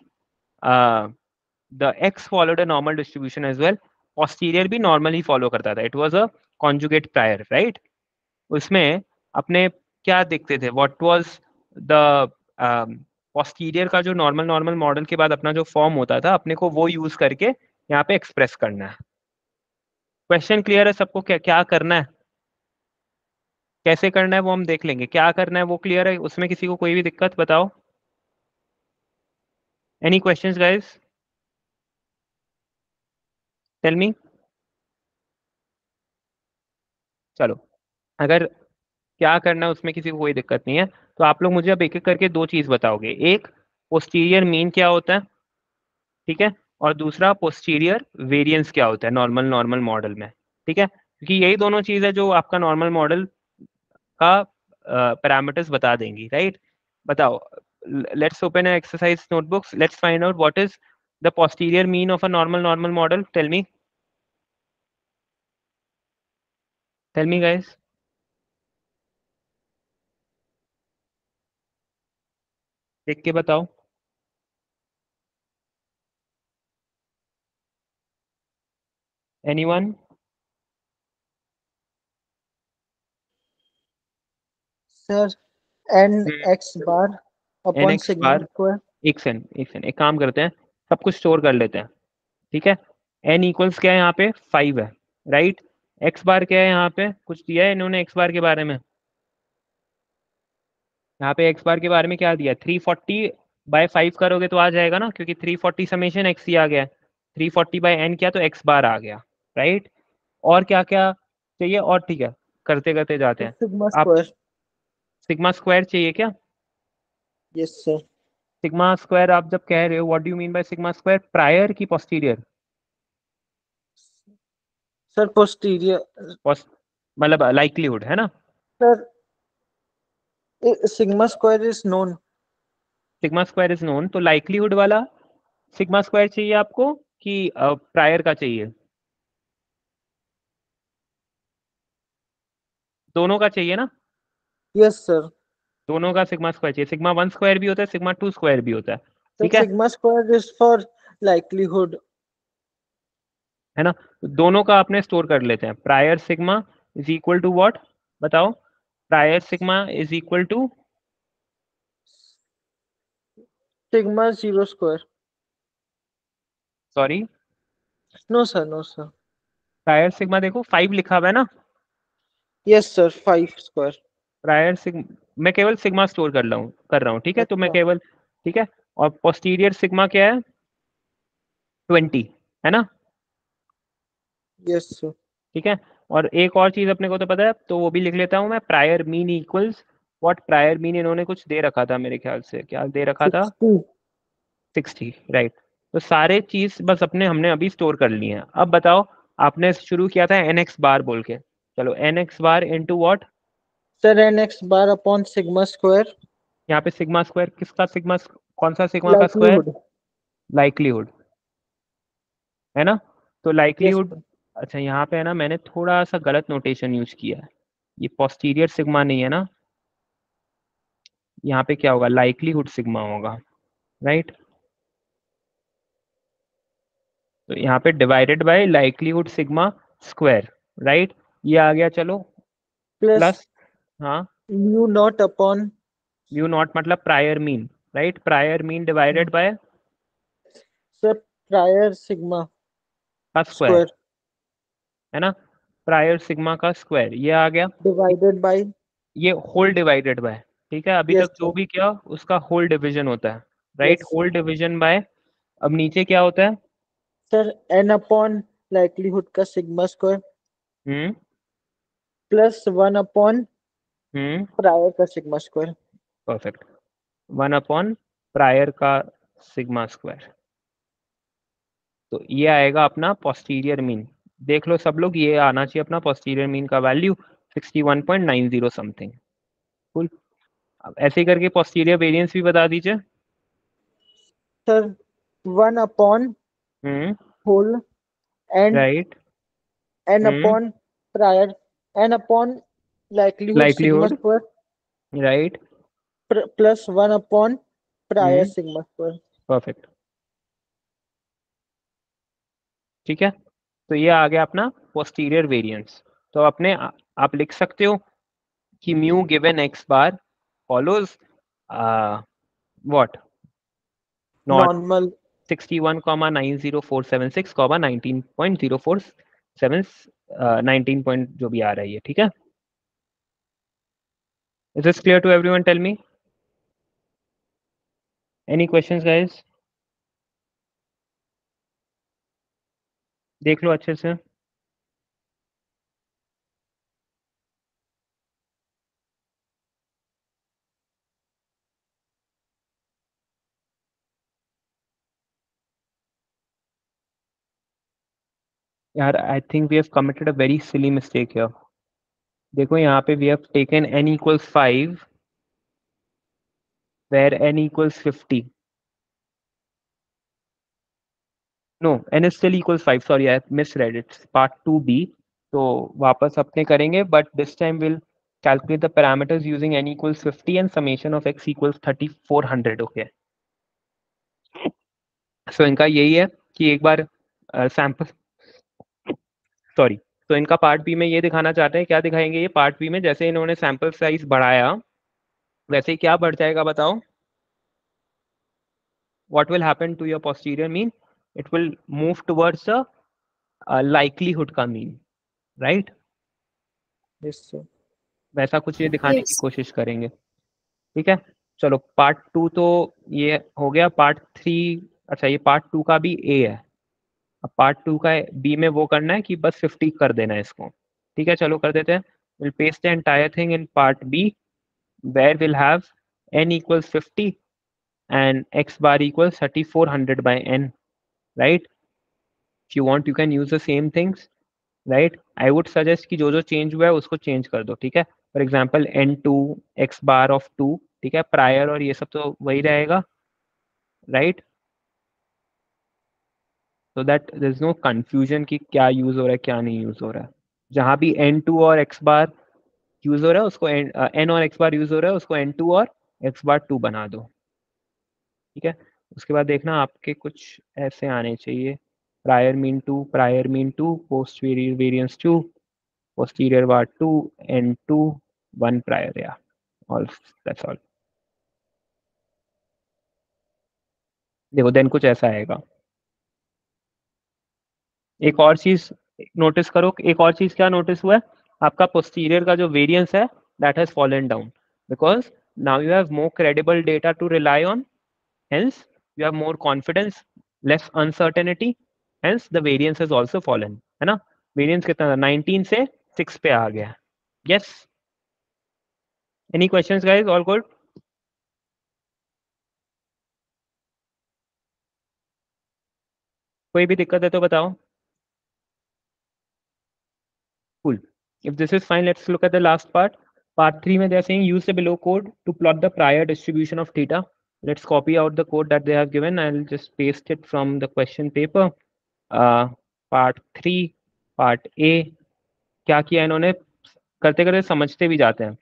the X followed a normal distribution as well posterior भी नॉर्मली फॉलो करता था. It was a conjugate prior right उसमें अपने क्या देखते थे? वॉट वॉज़ द पोस्टीरियर का जो नॉर्मल नॉर्मल मॉडल के बाद अपना जो फॉर्म होता था, अपने को वो यूज़ करके यहाँ पे एक्सप्रेस करना है. क्वेश्चन क्लियर है? सबको क्या क्या करना है? कैसे करना है वो हम देख लेंगे. क्या करना है वो क्लियर है? उसमें किसी को कोई भी दिक्कत बताओ. Any questions guys tell me चलो, अगर क्या करना है उसमें किसी को कोई दिक्कत नहीं है तो आप लोग मुझे अब एक एक करके दो चीज़ बताओगे। एक पोस्टीरियर मीन क्या होता है? ठीक है? और दूसरा पोस्टीरियर वेरिएंस क्या होता है नॉर्मल नॉर्मल मॉडल में? ठीक है? क्योंकि यही दोनों चीज़ है जो आपका नॉर्मल मॉडल का पैरामीटर्स बता देंगी राइट बताओ let's open exercise notebooks let's find out what is the posterior mean of a normal normal model tell me tell me guys देख के बताओ। Anyone sir N hmm. X bar upon sigma square एक second एक second एक काम करते हैं। सब कुछ स्टोर कर लेते हैं ठीक है? एन इक्वल्स क्या है यहाँ पे? फाइव है राइट एक्स बार क्या है यहाँ पे? कुछ दिया है इन्होंने एक्स बार के बारे में। यहाँ पे एक्स बार के बारे में क्या दिया थ्री फोर्टी बाय फाइव करोगे तो आ जाएगा ना क्योंकि थ्री फोर्टी समेशन एक्स ही आ गया थ्री फोर्टी बाय एन किया तो एक्स बार आ गया राइट और क्या क्या चाहिए? और ठीक है करते करते जाते हैं। सिग्मा आप- सिग्मा स्क्वायर चाहिए क्या? यस सर सिग्मा स्क्वायर आप जब कह रहे हो what do you mean by sigma square prior की पोस्टीरियर सर पोस्टीरियर मतलब लाइकलीहुड है ना? Sir sigma square is known sigma square is known तो लाइकलीहुड वाला सिग्मा स्क्वायर चाहिए आपको कि प्रायर का चाहिए? दोनों का चाहिए ना? यस सर दोनों का सिग्मा स्क्वायर चाहिए। सिग्मा वन स्क्वायर भी होता है सिग्मा टू स्क्वायर भी होता है। ठीक है? Sigma square is for likelihood. है ना? तो दोनों का आपने स्टोर कर लेते हैं। Prior sigma is equal to what? बताओ। Prior sigma is equal to sigma zero square. Sorry? No sir no sir. Prior sigma देखो फाइव लिखा हुआ है ना? Yes sir five square. Prior sigma मैं केवल सिग्मा स्टोर कर रहा हूँ कर रहा हूँ ठीक है? तो मैं अच्छा। केवल ठीक है? और पोस्टीरियर सिग्मा क्या है? ट्वेंटी है ना? यस ठीक है? और एक और चीज़ अपने को तो पता है तो वो भी लिख लेता हूँ मैं prior mean equals what prior mean इन्होंने कुछ दे रखा था मेरे ख्याल से क्या दे रखा था? सिक्सटी राइट तो सारे चीज़ बस अपने हमने अभी स्टोर कर ली है। अब बताओ आपने शुरू किया था एन एक्स बार बोल के। चलो N X bar into what sir N X bar upon sigma square यहाँ पे सिग्मा स्क्वायर किसका सिग्मा कौन सा सिग्मा का स्क्वायर लाइकलीहुड है ना? तो लाइकलीहुड अच्छा यहाँ पे है ना मैंने थोड़ा सा गलत नोटेशन यूज़ किया है। ये पोस्टीरियर सिग्मा नहीं है ना? यहाँ पे क्या होगा? लाइकलीहुड सिग्मा होगा राइट तो यहाँ पे divided by likelihood sigma square right ये आ गया चलो प्लस प्लस हाँ। Mu not upon mu not मतलब prior mean right prior mean divided by sir prior sigma का स्क्वायर स्क्वायर है ना? प्रायर सिग्मा का स्क्वायर ये आ गया। डिवाइडेड बाय ये होल डिवाइडेड बाय ठीक है? अभी Yes, तक जो भी किया उसका होल डिवीज़न होता है राइट होल डिवीज़न बाय अब नीचे क्या होता है? सर एन अपॉन लाइकलीहुड का sigma square hmm. Plus one upon hmm. Prior का sigma square. Perfect one upon prior का सिग्मा स्क्वायर। तो ये आएगा अपना पोस्टीरियर मीन देख लो सब लोग ये आना चाहिए अपना पोस्टीरियर मीन का वैल्यू 61.90 समथिंग कुल अब ऐसे ही करके पोस्टीरियर वेरिएंस भी बता दीजिए। Sir one upon hmm. Whole and right N. Upon prior N upon sigma Likelihood. Square right plus one upon prior Hmm. Sigma square perfect ठीक है? तो ये आ गया अपना पोस्टीरियर वेरिएंस तो अपने आप लिख सकते हो कि mu given x bar follows uh, what? Not normal. 61 comma 90476 comma 19.047 uh, 19 point जो भी आ रही है ठीक है? is this clear to everyone tell me any questions guys देख लो अच्छे से यार I think we have committed a very silly mistake here देखो यहाँ पे we have N equals five where N equals fifty no N S still equals five sorry I misread it's part two B तो वापस अपने करेंगे but this time will calculate the parameters using N equals fifty and summation of X equals thirty four hundred okay so इनका यही है कि एक बार सैंपल सॉरी तो इनका पार्ट बी में ये दिखाना चाहते हैं क्या दिखाएँगे ये पार्ट बी में? जैसे इन्होंने सैंपल साइज़ बढ़ाया वैसे ही क्या बढ़ जाएगा बताओ? What will happen to your posterior mean? It will move towards the uh, likelihood का mean right? Yes sir. वैसा कुछ ये दिखाने yes. की कोशिश करेंगे ठीक है? चलो पार्ट टू तो ये हो गया पार्ट थ्री अच्छा ये पार्ट टू का भी ए है। अब पार्ट टू का बी में वो करना है कि बस फिफ्टी कर देना है इसको। ठीक है, चलो कर देते हैं। Will paste the entire thing in part B where will have n equals 50 and x bar equals 3400 by n, right? If you want, you can use the same things, right? I would suggest कि जो जो change हुआ है, उसको change कर दो, ठीक है? For example N two X bar of two ठीक है? प्रायर और ये सब तो वही रहेगा right so that there's no confusion कि क्या यूज़ हो रहा है, क्या नहीं यूज़ हो रहा है। जहाँ भी एन टू और एक्स बार यूज़ हो रहा है, उसको एन और एक्स बार यूज़ हो रहा है, उसको एन टू और एक्स बार टू बना दो। ठीक है? उसके बाद देखना आपके कुछ ऐसे आने चाहिए। Prior mean two prior mean two posterior variance two posterior bar 2 and 2 1 prior, yeah, all, that's all. देखो देन कुछ ऐसा आएगा। एक और चीज़ नोटिस करो एक और चीज़ क्या नोटिस हुआ है? आपका पोस्टीरियर का जो वेरियंस है that has fallen down because now you have more credible data to rely on hence you have more confidence, less uncertainty, hence the variance has also fallen, है ना? वेरिएंस कितना था? 19 से 6 पे आ गया yes. Any questions, guys? All good? कोई भी दिक्कत है तो बताओ cool if this is fine let's look at the last part part 3 में they are saying use the below code to plot the prior distribution of theta let's copy out the code that they have given i'll just paste it from the question paper uh, part 3 part a क्या किया इन्होंने करते करते समझते भी जाते हैं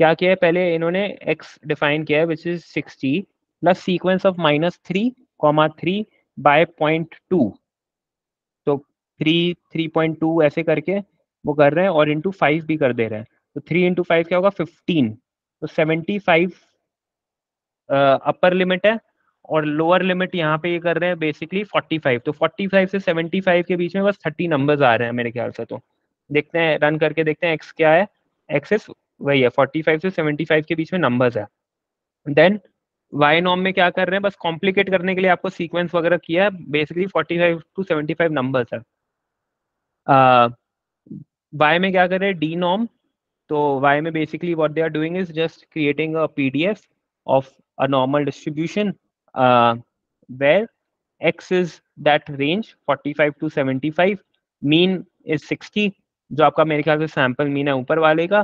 क्या किया है पहले इन्होंने x डिफाइन किया है which is 60 plus sequence of minus three comma three by point two तो थ्री थ्री पॉइंट टू ऐसे करके वो कर रहे हैं और इंटू फाइव भी कर दे रहे हैं। तो थ्री इंटू फाइव क्या होगा? फिफ्टीन तो सेवेंटी फाइव अपर लिमिट है और लोअर लिमिट यहाँ पे ये कर रहे हैं बेसिकली 45 तो 45 से 75 के बीच में बस 30 नंबर्स आ रहे हैं मेरे ख्याल से तो। देखते हैं रन करके देखते हैं एक्स क्या है? एक्सेस वही है 45 से 75 के बीच में नंबर्स है। देन वाई नॉम में क्या कर रहे हैं? बस कॉम्प्लिकेट करने के लिए आपको सीक्वेंस वगैरह किया है। बेसिकली 45 टू 75 नंबर्स है। वाई में क्या कर रहे हैं डी नॉम तो वाई में basically what they are doing is just creating a PDF of a normal distribution uh, where x is that range 45 to 75 mean is 60 जो आपका मेरे ख्याल से सैंपल मीन है ऊपर वाले का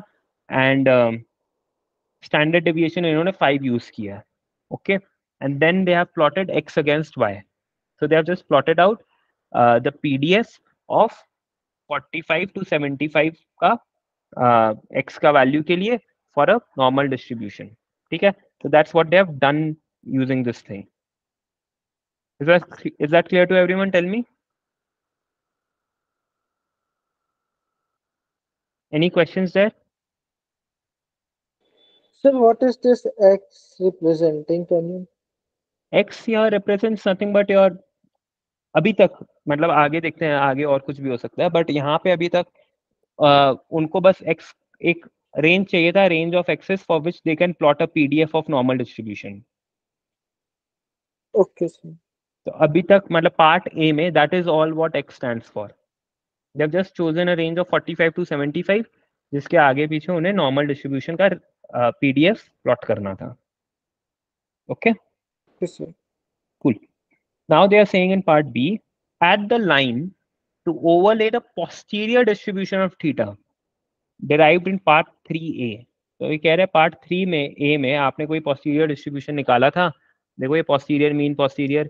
एंड स्टैंडर्ड डेविएशन इन्होंने फाइव यूज़ किया है okay and then they have plotted X against y. So they have just plotted out uh, the pdf of 45 to 75 का uh, का वैल्यू के लिए फॉर अ नॉर्मल डिस्ट्रीब्यूशन ठीक है so that's what they have done using this thing is that is that clear to everyone tell me any questions there Sir, what is this X representing? Can you? x here represents nothing but your अभी तक मतलब आगे देखते हैं आगे और कुछ भी हो सकता है बट यहाँ पे अभी तक अ, उनको बस x एक रेंज चाहिए था range of X's for which they can plot a PDF of normal distribution sir. तो अभी तक मतलब पार्ट ए में that is all what X stands for they have just chosen a range of 45 to 75 जिसके आगे पीछे उन्हें normal distribution का पीडीएफ प्लॉट करना था okay Okay. Now they are saying in part B, add the line to overlay the posterior distribution of theta derived in part 3A. तो ये कह रहे हैं पार्ट थ्री में ए में आपने कोई posterior डिस्ट्रीब्यूशन निकाला था देखो ये posterior मीन posterior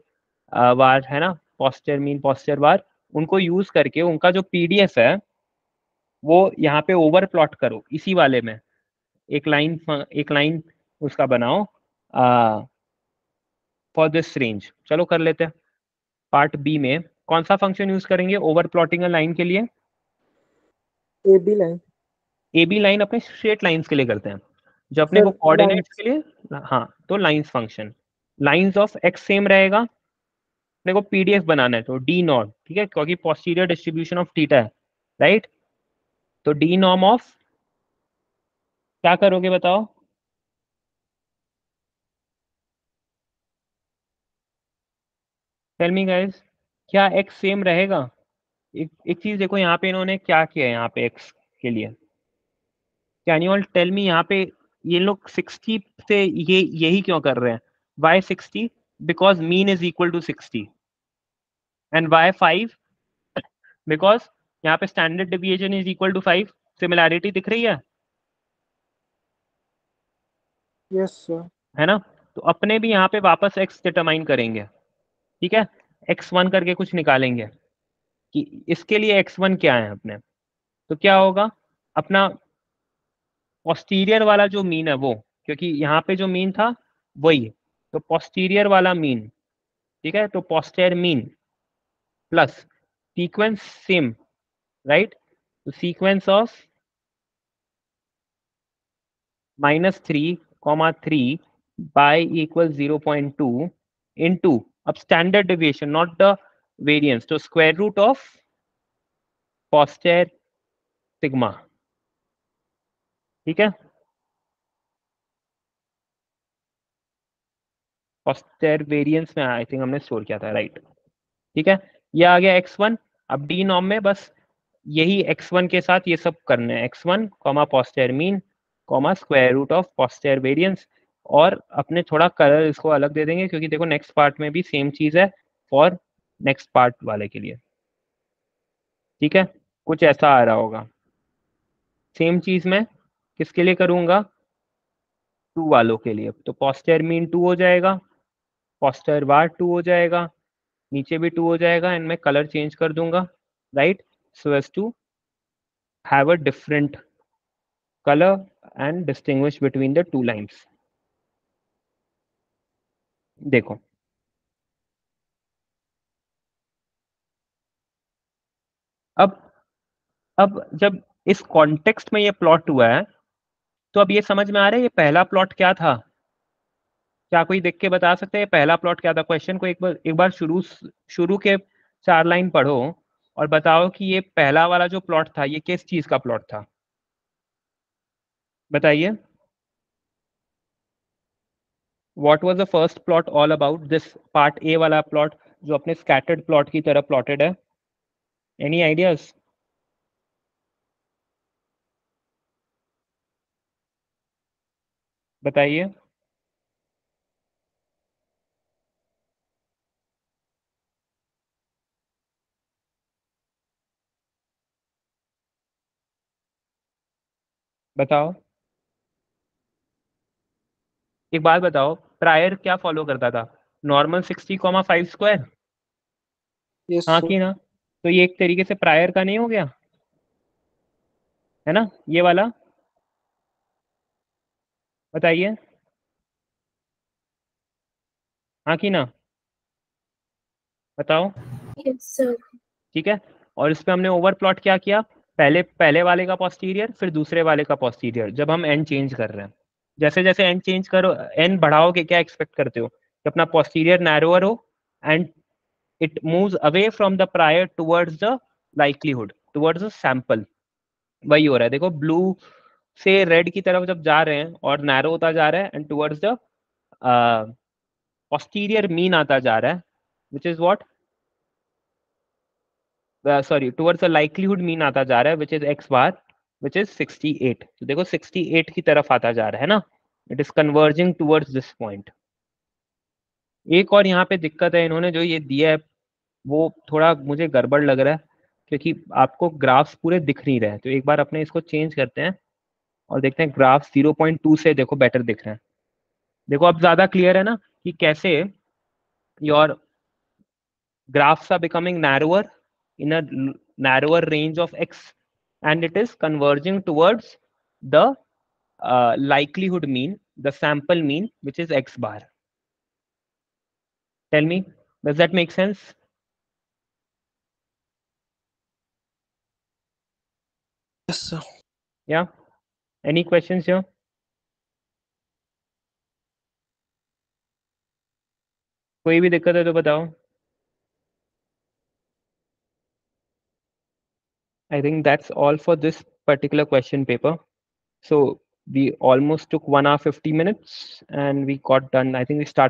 वार है ना posterior मीन posterior वार उनको यूज़ करके उनका जो पीडीएफ है वो यहाँ पे ओवर प्लॉट करो इसी वाले में एक लाइन एक लाइन उसका बनाओ फॉर दिस रेंज चलो कर लेते हैं। पार्ट बी में कौन सा फ़ंक्शन यूज़ करेंगे? ओवर प्लॉटिंग लाइन के लिए? AB line. A B line अपने स्ट्रेट लाइंस के लिए करते हैं। जो अपने को कोऑर्डिनेट्स के लिए हाँ तो lines function lines of X same रहेगा। अपने को पीडीएफ बनाना है तो डी नॉट ठीक है? क्योंकि पोस्टीरियर डिस्ट्रीब्यूशन ऑफ़ थीटा है राइट तो डी नॉम ऑफ़ क्या करोगे बताओ? टेल मी गाइस क्या एक्स सेम रहेगा? एक एक चीज़ देखो यहाँ पे इन्होंने क्या किया है यहाँ पे एक्स के लिए? Can you all tell me यहाँ पे ये लोग 60 से ये यही क्यों कर रहे हैं? Y 60 because mean is equal to 60 and Y 5 because यहाँ पे standard deviation is equal to 5 similarity दिख रही है? Yes Yes, sir. है ना? तो अपने भी यहाँ पे वापस एक्स डिटरमाइन करेंगे। ठीक है? एक्स वन करके कुछ निकालेंगे कि इसके लिए एक्स वन क्या है अपने? तो क्या होगा? अपना पोस्टीरियर वाला जो मीन है वो, क्योंकि यहाँ पे जो मीन था, वही है। तो पोस्टीरियर वाला मीन ठीक है? तो posterior mean plus sequence same right तो sequence of minus three comma three by equal zero point two in to अब standard deviation not the variance तो square root of posterior sigma ठीक है? पोस्टेर वेरिएंस में आई थिंक हमने store किया था राइट ठीक है? ये आ गया एक्स वन अब डी नॉम में बस यही एक्स वन के साथ ये सब करना है। X one comma posterior mean comma square root of posterior variance और अपने थोड़ा कलर इसको अलग दे देंगे, क्योंकि देखो नेक्स्ट पार्ट में भी सेम चीज़ है फॉर नेक्स्ट पार्ट वाले के लिए। ठीक है? कुछ ऐसा आ रहा होगा। सेम चीज़ में किसके लिए करूँगा? टू वालों के लिए। तो पॉस्टर मीन टू हो जाएगा पॉस्टर वार टू हो जाएगा, नीचे भी टू हो जाएगा एंड मैं कलर चेंज कर दूँगा right so as to have a different color and distinguish between the two lines देखो। अब अब जब इस कॉन्टेक्स्ट में ये प्लॉट हुआ है तो अब ये समझ में आ रहा है ये पहला प्लॉट क्या था? क्या कोई देख के बता सकते हैं पहला प्लॉट क्या था? क्वेश्चन को एक बार एक बार शुरू शुरू के चार लाइन पढ़ो और बताओ कि ये पहला वाला जो प्लॉट था, ये किस चीज़ का प्लॉट था? बताइए। What was the first plot all about this part A वाला प्लॉट जो अपने स्कैटर्ड प्लॉट की तरह प्लॉटेड है। एनी आइडियाज़ बताइए। बताओ। एक बात बताओ। प्रायर क्या फॉलो करता था? Normal sixty comma five square Yes, हाँ की ना? तो ये एक तरीके से प्रायर का नहीं हो गया? है ना? ये वाला? बताइए। हाँ की ना? बताओ। Yes, ठीक है? और इस पे हमने ओवर प्लॉट क्या किया? पहले पहले वाले का पोस्टीरियर फिर दूसरे वाले का पोस्टीरियर जब हम एंड चेंज कर रहे हैं। जैसे जैसे एन चेंज करो एन बढ़ाओगे, क्या एक्सपेक्ट करते हो? कि अपना पोस्टीरियर नैरोअर हो and it moves away from the prior towards the likelihood towards the sample वही हो रहा है। देखो ब्लू से रेड की तरफ़ जब जा रहे हैं, और नैरो होता जा रहा है and towards the posterior mean आता जा रहा है which is what sorry towards the likelihood mean आता जा रहा है which is X bar which is 68 तो देखो 68 की तरफ़ आता जा रहा है ना? It is converging towards this point एक और यहाँ पे दिक्कत है इन्होंने जो ये दिया है, वो थोड़ा मुझे गड़बड़ लग रहा है, क्योंकि आपको ग्राफ्स पूरे दिख नहीं रहे तो एक बार अपने इसको चेंज करते हैं और देखते हैं ग्राफ 0.2 से देखो बेटर दिख रहे हैं। देखो अब ज़्यादा क्लियर है ना कि कैसे your graphs are becoming in a l- narrower range of x and it is converging towards the uh, likelihood mean the sample mean which is x bar tell me does that make sense Yes, sir. yeah any questions here कोई भी दिक्कत है तो बताओ I think that's all for this particular question paper. So we almost took one hour 50 minutes and we got done. I think we started